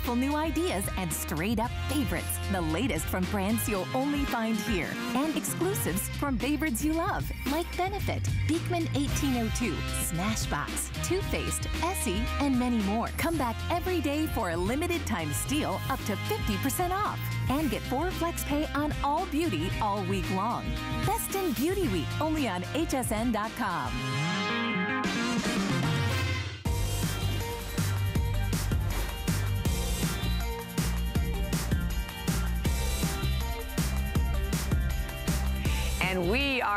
Colorful new ideas and straight up favorites. The latest from brands you'll only find here and exclusives from favorites you love like Benefit, Beekman 1802, Smashbox, Too Faced, Essie, and many more. Come back every day for a limited time steal up to 50% off and get four flex pay on all beauty all week long. Best in Beauty Week only on hsn.com.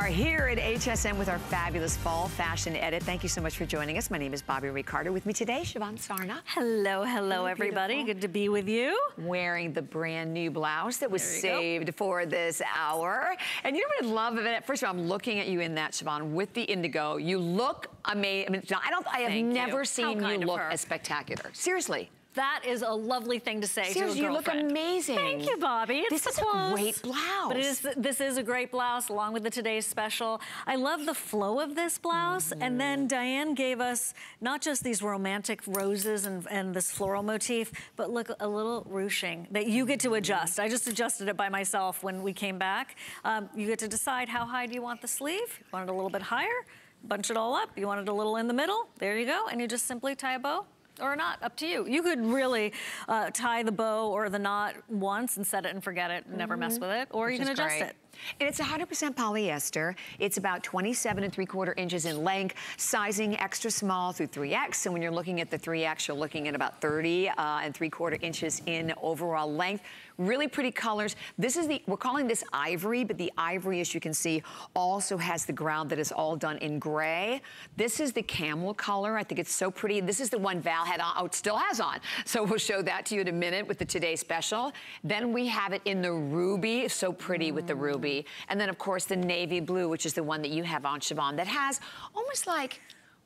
are here at HSN with our fabulous fall fashion edit. Thank you so much for joining us. My name is Bobbi Ray Carter. With me today, Shivan Sarna. Hello, hello, Oh, everybody. beautiful. Good to be with you. Wearing the brand new blouse that was you go. saved for this hour. And you know what I love of it? First of all, I'm looking at you in that, Shivan, with the indigo. You look amazing. I mean, I don't. I have Thank you. never How seen you look her. as spectacular. Seriously. That is a lovely thing to say Seriously, to a you look amazing. Thank you, Bobbi. It's This is a great blouse. But it is, this is a great blouse along with the today's special. I love the flow of this blouse. And Mm-hmm. then Diane gave us not just these romantic roses and, and this floral motif, but look, a little ruching that you get to adjust. I just adjusted it by myself when we came back. Um, you get to decide how high do you want the sleeve. You want it a little bit higher, bunch it all up. You want it a little in the middle. There you go. And you just simply tie a bow or not, up to you. You could really uh, tie the bow or the knot once and set it and forget it and never mess with it, or Mm-hmm. Which you can adjust great. it. And it's 100% polyester. It's about 27 and 3 quarter inches in length, sizing extra small through 3X. So when you're looking at the 3X, you're looking at about 30 uh, and 3 quarter inches in overall length. Really pretty colors. This is the, we're calling this ivory, but the ivory, as you can see, also has the ground that is all done in gray. This is the camel color. I think it's so pretty. This is the one Val had on, oh, it still has on. So we'll show that to you in a minute with the Today Special. Then we have it in the ruby, so pretty mm. with the ruby. And then, of course, the navy blue, which is the one that you have on, Shivan, that has almost like,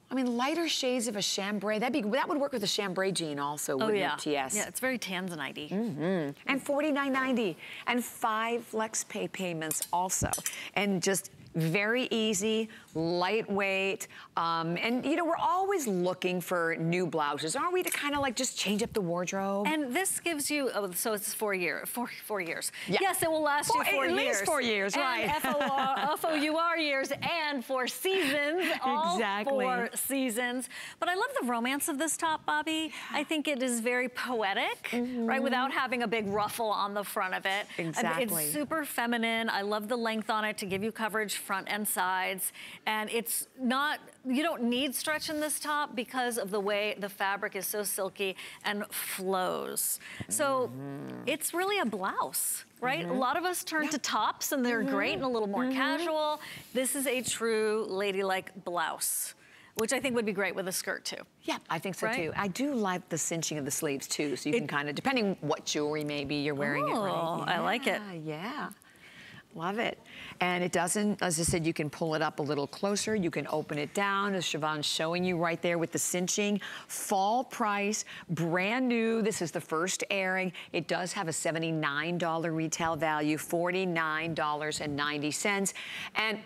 I mean, lighter shades of a chambray. That'd be that would work with a chambray jean also. Oh yeah, it, TS? Yeah, it's very tanzanite. Mm -hmm. And forty nine ninety, and five flex pay payments also, and just very easy, lightweight. Um, and, you know, we're always looking for new blouses, aren't we, to kind of like just change up the wardrobe? And this gives you, oh, so it's four, year, four, four years. Yeah. Yes, it will last four, you four at years. At least four years, and right. F-O-U-R years and four seasons, all exactly. four seasons. But I love the romance of this top, Bobbi. I think it is very poetic, mm -hmm. right, without having a big ruffle on the front of it. Exactly. It's super feminine. I love the length on it to give you coverage front and sides. And it's not, you don't need stretch in this top because of the way the fabric is so silky and flows. So mm -hmm. it's really a blouse right? Mm -hmm. A lot of us turn yeah. to tops and they're mm -hmm. great and a little more mm -hmm. casual. This is a true ladylike blouse which I think would be great with a skirt too. Yeah, I think so right? too. I do like the cinching of the sleeves too, so you it, can kind of, depending what jewelry maybe you're wearing oh, it, right? Yeah, I like it. Yeah. Love it. And it doesn't, as I said, you can pull it up a little closer. You can open it down, as Shivan's showing you right there with the cinching. Fall price, brand new. This is the first airing. It does have a $79 retail value, $49.90. And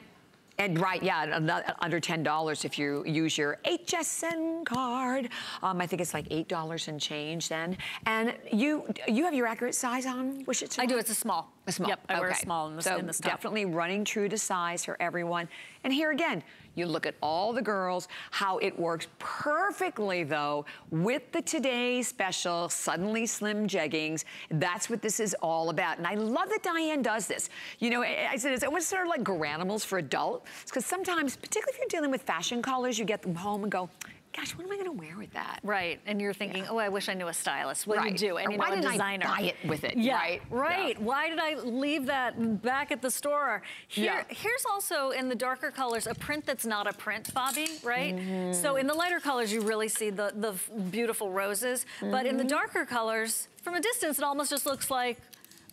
and right, yeah, under $10 if you use your HSN card. Um, I think it's like $8 and change then. And you you have your accurate size on, Wish I do, it's a small. A small. Yep, I okay. wear a small in the, so in the definitely running true to size for everyone. And here again, you look at all the girls, how it works perfectly though with the Today Special Suddenly Slim Jeggings. That's what this is all about. And I love that Diane does this. You know, I said it's almost sort of like Garanimals for adults because sometimes, particularly if you're dealing with fashion colors, you get them home and go, gosh, what am I gonna wear with that? Right, and you're thinking, yeah. oh, I wish I knew a stylist. What right. do you do? And you why know, a designer. I buy it with it, yeah. right? Right, yeah. why did I leave that back at the store? Here, yeah. Here's also, in the darker colors, a print that's not a print, Bobbi, right? Mm -hmm. So in the lighter colors, you really see the, the beautiful roses, mm -hmm. but in the mm-hmm. darker colors, from a distance, it almost just looks like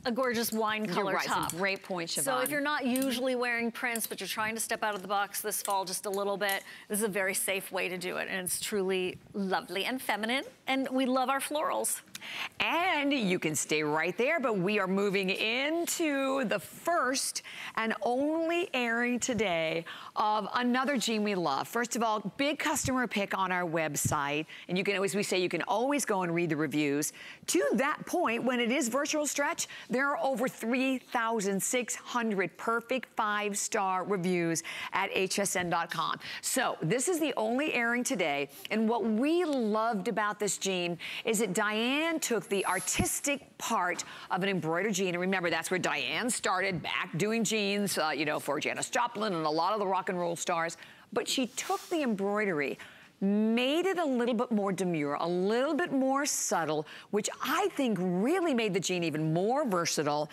a gorgeous wine color right, top. great point, Shivan. So if you're not usually wearing prints, but you're trying to step out of the box this fall just a little bit, this is a very safe way to do it. And it's truly lovely and feminine. And we love our florals. And you can stay right there, but we are moving into the first and only airing today of another jean we love. First of all, big customer pick on our website. And you can, as we say, you can always go and read the reviews. To that point, when it is virtual stretch, there are over 3,600 perfect five-star reviews at hsn.com. So this is the only airing today. And what we loved about this jean is that Diane Diane took the artistic part of an embroidered jean. And remember, that's where Diane started back doing jeans, uh, you know, for Janis Joplin and a lot of the rock and roll stars. But she took the embroidery made it a little bit more demure, a little bit more subtle, which I think really made the jean even more versatile.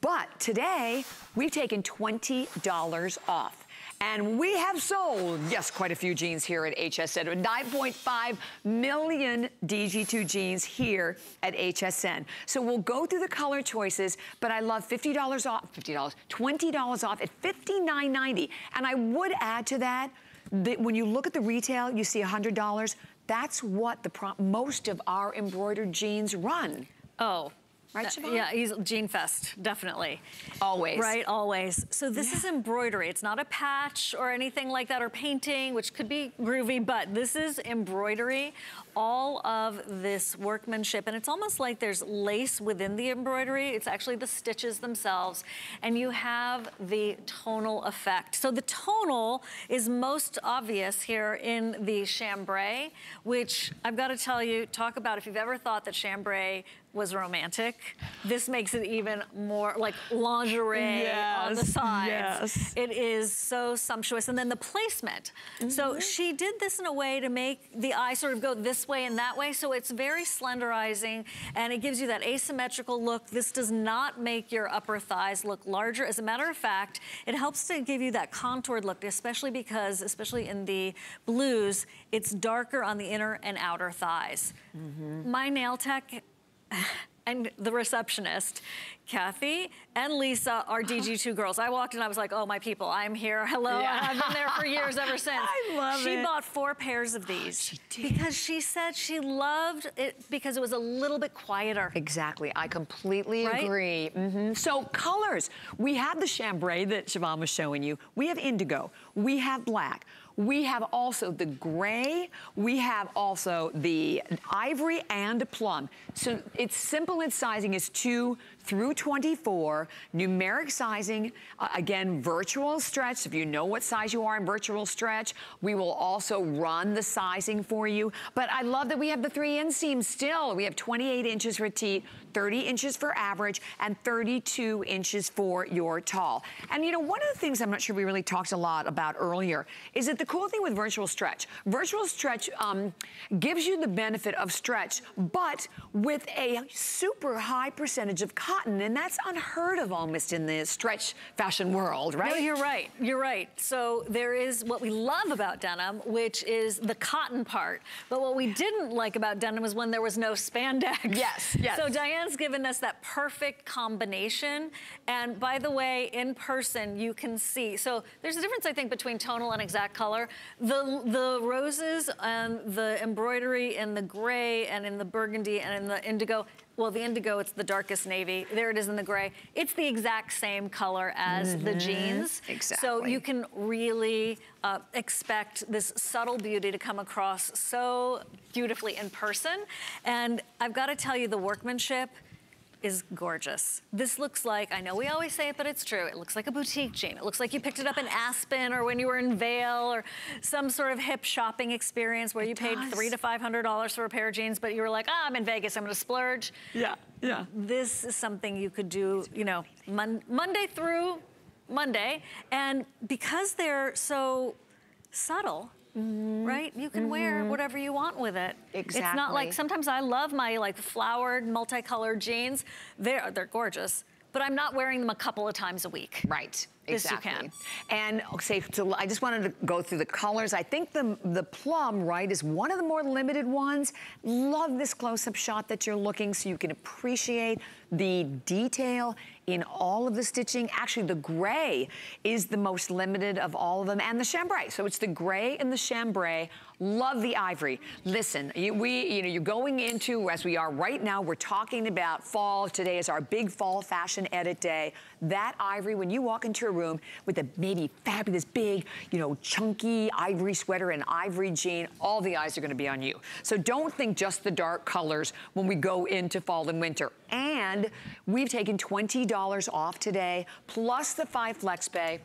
But today, we've taken $20 off. And we have sold, yes, quite a few jeans here at HSN. 9.5 million DG2 jeans here at HSN. So we'll go through the color choices, but I love $50 off, $50, $20 off at $59.90. And I would add to that, that when you look at the retail, you see $100. That's what the most of our embroidered jeans run. Oh, Right, Shivan? Yeah, he's Jean Fest, definitely. Always. Right, always. So this yeah. is embroidery. It's not a patch or anything like that or painting, which could be groovy, but this is embroidery all of this workmanship and it's almost like there's lace within the embroidery. It's actually the stitches themselves and you have the tonal effect. So the tonal is most obvious here in the chambray, which I've got to tell you, talk about if you've ever thought that chambray was romantic. This makes it even more like lingerie yes, on the sides. Yes. It is so sumptuous. And then the placement. Mm -hmm. So mm-hmm. she did this in a way to make the eye sort of go this way and that way. So it's very slenderizing and it gives you that asymmetrical look. This does not make your upper thighs look larger. As a matter of fact, it helps to give you that contoured look, especially because, especially in the blues, it's darker on the inner and outer thighs. Mm -hmm. My nail tech and the receptionist, Kathy and Lisa are DG2 girls. I walked in, I was like, oh, my people, I'm here. Hello, yeah. I've been there for years ever since. I love she it. She bought four pairs of these. she did. Because she said she loved it because it was a little bit quieter. Exactly, I completely right? agree. Mm -hmm. So colors, we have the chambray that Shivan was showing you. We have indigo, we have black, we have also the gray. We have also the ivory and plum. So it's simple in sizing is two through 24, numeric sizing, uh, again, virtual stretch. If you know what size you are in virtual stretch, we will also run the sizing for you. But I love that we have the three inseams still. We have 28 inches for petite, 30 inches for average, and 32 inches for your tall. And you know, one of the things I'm not sure we really talked a lot about earlier is that the cool thing with virtual stretch, virtual stretch um, gives you the benefit of stretch, but with a super high percentage of cotton and that's unheard of almost in the stretch fashion world, right? No, you're right. You're right. So there is what we love about denim, which is the cotton part. But what we didn't like about denim was when there was no spandex. Yes, yes. So Diane's given us that perfect combination. And by the way, in person, you can see. So there's a difference, I think, between tonal and exact color. The, the roses and the embroidery in the gray and in the burgundy and in the indigo, well, the indigo, it's the darkest navy. There it is in the gray. It's the exact same color as mm -hmm. the mm-hmm. jeans. Exactly. So you can really uh, expect this subtle beauty to come across so beautifully in person. And I've got to tell you, the workmanship, is gorgeous. This looks like, I know we always say it, but it's true. It looks like a boutique jean. It looks like you picked it up in Aspen or when you were in Vail or some sort of hip shopping experience where it you does. paid three to $500 for a pair of jeans, but you were like, ah, I'm in Vegas, I'm gonna splurge. Yeah, yeah. This is something you could do, you know, mon Monday through Monday. And because they're so subtle, Mm right? You can mm -hmm. wear mm-hmm. whatever you want with it. Exactly. It's not like, sometimes I love my like flowered, multicolored jeans. They're, they're gorgeous, but I'm not wearing them a couple of times a week. Right. This exactly. you can. And say, so I just wanted to go through the colors. I think the, the plum, right, is one of the more limited ones. Love this close-up shot that you're looking so you can appreciate the detail in all of the stitching. Actually, the gray is the most limited of all of them, and the chambray. So it's the gray and the chambray. Love the ivory. Listen, you, we, you know, you're going into, as we are right now, we're talking about fall. Today is our big fall fashion edit day. That ivory, when you walk into a room with a maybe fabulous big, you know, chunky ivory sweater and ivory jean, all the eyes are gonna be on you. So don't think just the dark colors when we go into fall and winter. And we've taken $20 off today, plus the five flex pay.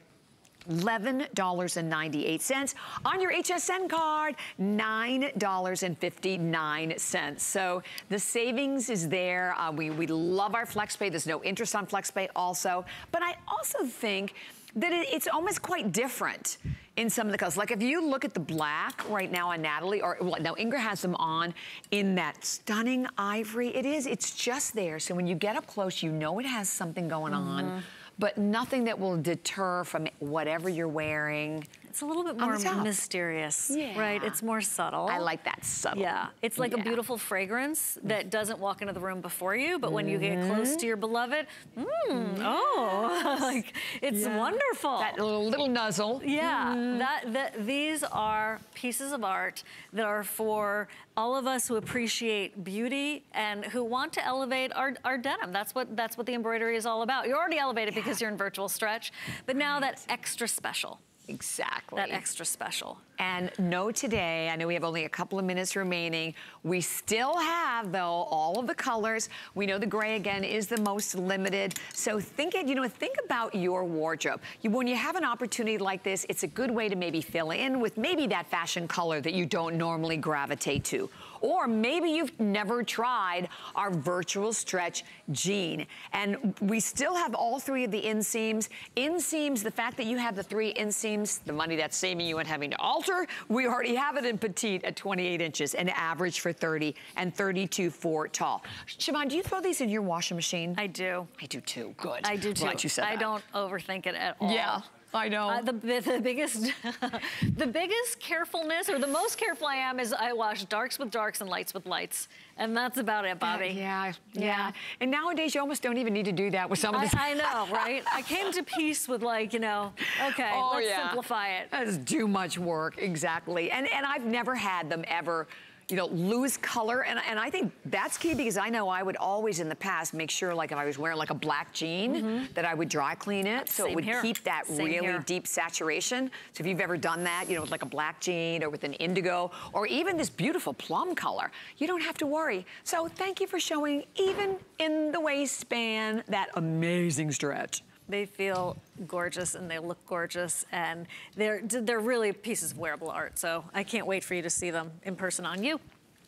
$11.98. On your HSN card, $9.59. So the savings is there. Uh, we, we love our FlexPay. There's no interest on FlexPay also. But I also think that it, it's almost quite different in some of the colors. Like if you look at the black right now on Natalie, or well, now Ingrid has them on in that stunning ivory. It is, it's just there. So when you get up close, you know it has something going mm -hmm. on mm-hmm but nothing that will deter from whatever you're wearing. It's a little bit more mysterious, yeah. right? It's more subtle. I like that subtle. Yeah, it's like yeah. a beautiful fragrance that doesn't walk into the room before you, but when mm -hmm. you get close to your beloved, mm, oh, like it's yeah. wonderful. That little, little nuzzle. Yeah, mm. that, that these are pieces of art that are for all of us who appreciate beauty and who want to elevate our, our denim. That's what that's what the embroidery is all about. You're already elevated because you're in virtual stretch, but now right. that extra special. Exactly. That extra special. And no today, I know we have only a couple of minutes remaining, we still have, though, all of the colors. We know the gray, again, is the most limited. So think it, you know, think about your wardrobe. You, when you have an opportunity like this, it's a good way to maybe fill in with maybe that fashion color that you don't normally gravitate to Or maybe you've never tried our virtual stretch jean. And we still have all three of the inseams. Inseams, the fact that you have the three inseams, the money that's saving you and having to alter, we already have it in petite at 28 inches and average for 30 and 32 for tall. Shivan, do you throw these in your washing machine? I do. I do too. Good. I do too. Glad you said I that. don't overthink it at all. Yeah. I know. Uh, the, the, the biggest, the biggest carefulness, or the most careful I am, is I wash darks with darks and lights with lights, and that's about it, Bobbi. Yeah, yeah. And nowadays, you almost don't even need to do that with some of I, this. I know, right? I came to peace with like, you know, okay, Oh, let's yeah. simplify it. That is too much work, exactly. And and I've never had them ever, you know, lose color. And, and I think that's key because I know I would always in the past make sure like if I was wearing like a black jean that I would dry clean it so it Mm-hmm. Would here. keep that Same really here. deep saturation. So if you've ever done that, you know, with like a black jean or with an indigo or even this beautiful plum color, you don't have to worry. So thank you for showing even in the waistband that amazing stretch. They feel gorgeous and they look gorgeous and they're they're really pieces of wearable art. So I can't wait for you to see them in person on you.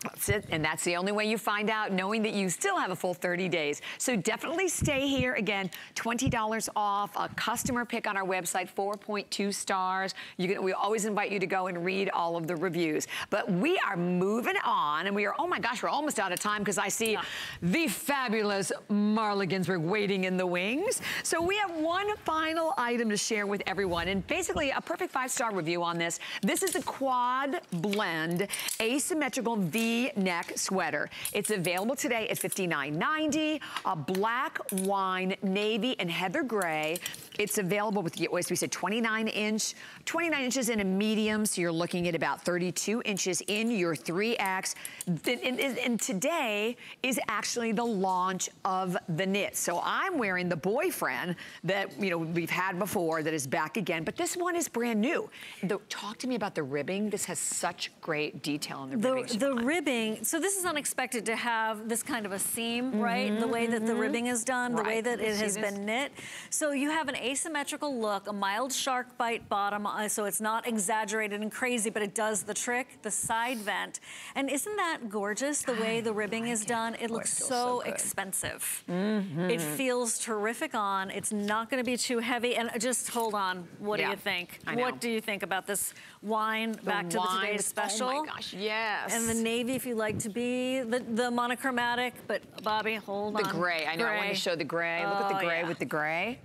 That's it, and that's the only way you find out, knowing that you still have a full 30 days. So definitely stay here. Again, $20 off, a customer pick on our website, 4.2 stars. You can, we always invite you to go and read all of the reviews. But we are moving on, and we are, oh my gosh, we're almost out of time because I see the fabulous Marla Ginsburg waiting in the wings. So we have one final item to share with everyone, and basically a perfect five-star review on this. This is a quad blend asymmetrical V-neck sweater. It's available today at $59.90, a black wine, navy, and heather gray. It's available with, what we said, 29 inch, 29 inches in a medium, so you're looking at about 32 inches in your 3X. And, and- and today is actually the launch of the knit. So I'm wearing the boyfriend that, you know, we've had before that is back again, but this one is brand new. The, talk to me about the ribbing. This has such great detail in the, The, ribbing. the ribbing, so this is unexpected to have this kind of a seam, right? The way that the mhm. ribbing is done, the way Right. that it has been knit. So you have an asymmetrical look, a mild shark bite bottom, uh, so it's not exaggerated and crazy, but it does the trick, the side vent. And isn't that gorgeous, the way the ribbing is done? It looks feels so, so expensive. Mhm. It feels terrific on. It's not gonna be too heavy. And just hold on, what Yeah, do you think? What do you think about this wine back to the today's oh my gosh, yes. And the navy if you like to be the, the monochromatic, but Bobbi, hold The on. The gray. I know. I want to show the gray. Look at the Oh, gray yeah. with the gray.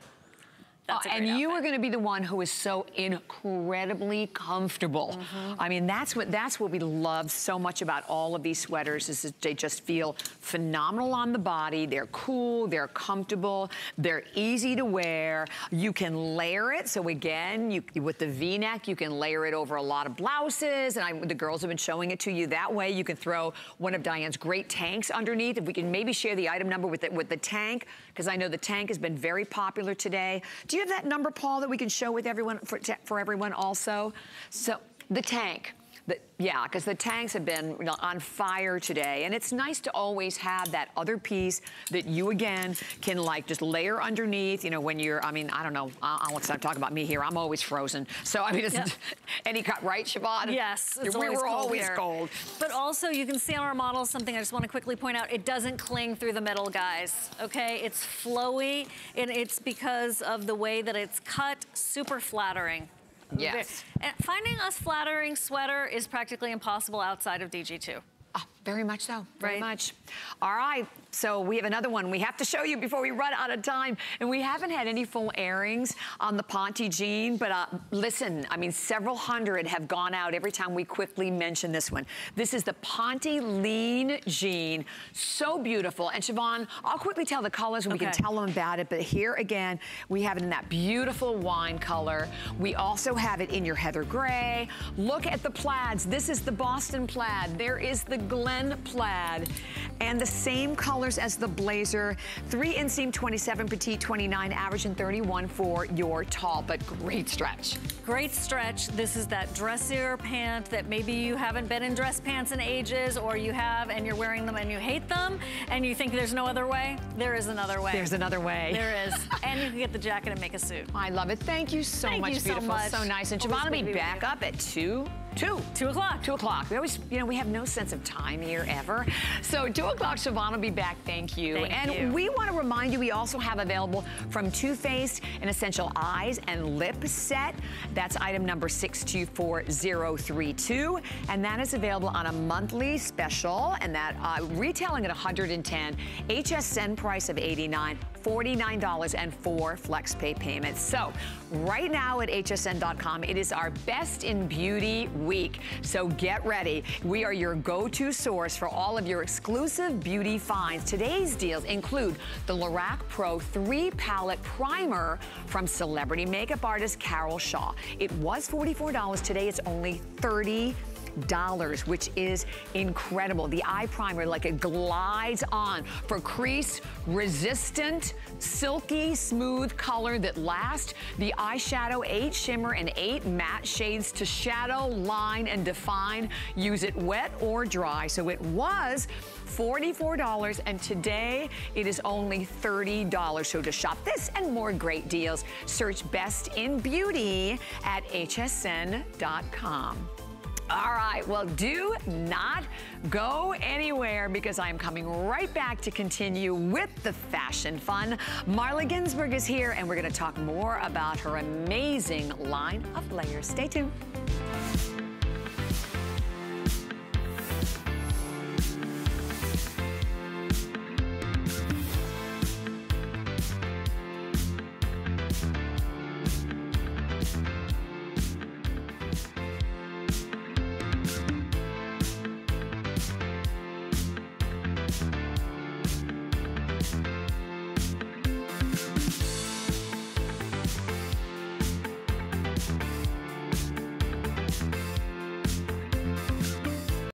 That's a and great you are going to be the one who is so incredibly comfortable. Mm-hmm. I mean, that's what that's what we love so much about all of these sweaters is that they just feel phenomenal on the body. They're cool, they're comfortable, they're easy to wear. You can layer it. So again, you with the V-neck, you can layer it over a lot of blouses, and I, the girls have been showing it to you that way. You can throw one of Diane's great tanks underneath. If we can maybe share the item number with the, with the tank, because I know the tank has been very popular today. Do you have that number, Paul, that we can show with everyone for, for everyone also? So the tank. The, yeah, because the tanks have been on fire today. And it's nice to always have that other piece that you, again, can like just layer underneath, you know, when you're, I mean, I don't know, I- I'll let talk about me here. I'm always frozen. So, I mean, it's Yeah. any cut, right, Shivan? Yes, it's we always were cold always here. cold. But also you can see on our model something I just want to quickly point out. It doesn't cling through the middle, guys. Okay, it's flowy and it's because of the way that it's cut, super flattering. Yes. And finding us flattering sweater is practically impossible outside of DG2. Oh, ah, very much so, very Right. much. All right, so we have another one we have to show you before we run out of time. And we haven't had any full airings on the Ponte jean, but uh, listen, I mean, several hundred have gone out every time we quickly mention this one. This is the Ponte Lean Jean, so beautiful. And Shivan, I'll quickly tell the colors and we can tell them about it, but here again, we have it in that beautiful wine color. We also have it in your heather gray. Look at the plaids. This is the Boston plaid. There is the Glen plaid. And the same as the blazer. Three inseam 27, petite 29, average and 31 for your tall, but great stretch. Great stretch. This is that dressier pant that maybe you haven't been in dress pants in ages or you have and you're wearing them and you hate them and you think there's no other way. There is another way. There's another way. There is. and you can get the jacket and make a suit. I love it. Thank you so Thank much, you so much. So nice. And Shivan will be be back up at 2 Two. Two o'clock. Two o'clock. We always, you know, we have no sense of time here ever. So two o'clock, Shivan will be back. Thank you. Thank and you. we want to remind you, we also have available from Too Faced an essential eyes and lip set. That's item number 624032. And that is available on a monthly special and that uh, retailing at 110, HSN price of 89. $49 and four flex pay payments. So right now at hsn.com, it is our best in beauty week. So get ready. We are your go-to source for all of your exclusive beauty finds. Today's deals include the Lorac Pro 3 palette primer from celebrity makeup artist Carol Shaw. It was $44. Today it's only 30 dollars, which is incredible. The eye primer, like it glides on for crease resistant, silky, smooth color that lasts. The eyeshadow, eight shimmer and eight matte shades to shadow, line, and define. Use it wet or dry. So it was $44 and today it is only $30. So to shop this and more great deals, search Best in Beauty at hsn.com. All right, well, do not go anywhere because I'm coming right back to continue with the fashion fun. Marla Ginsburg is here, and we're going to talk more about her amazing line of layers. Stay tuned.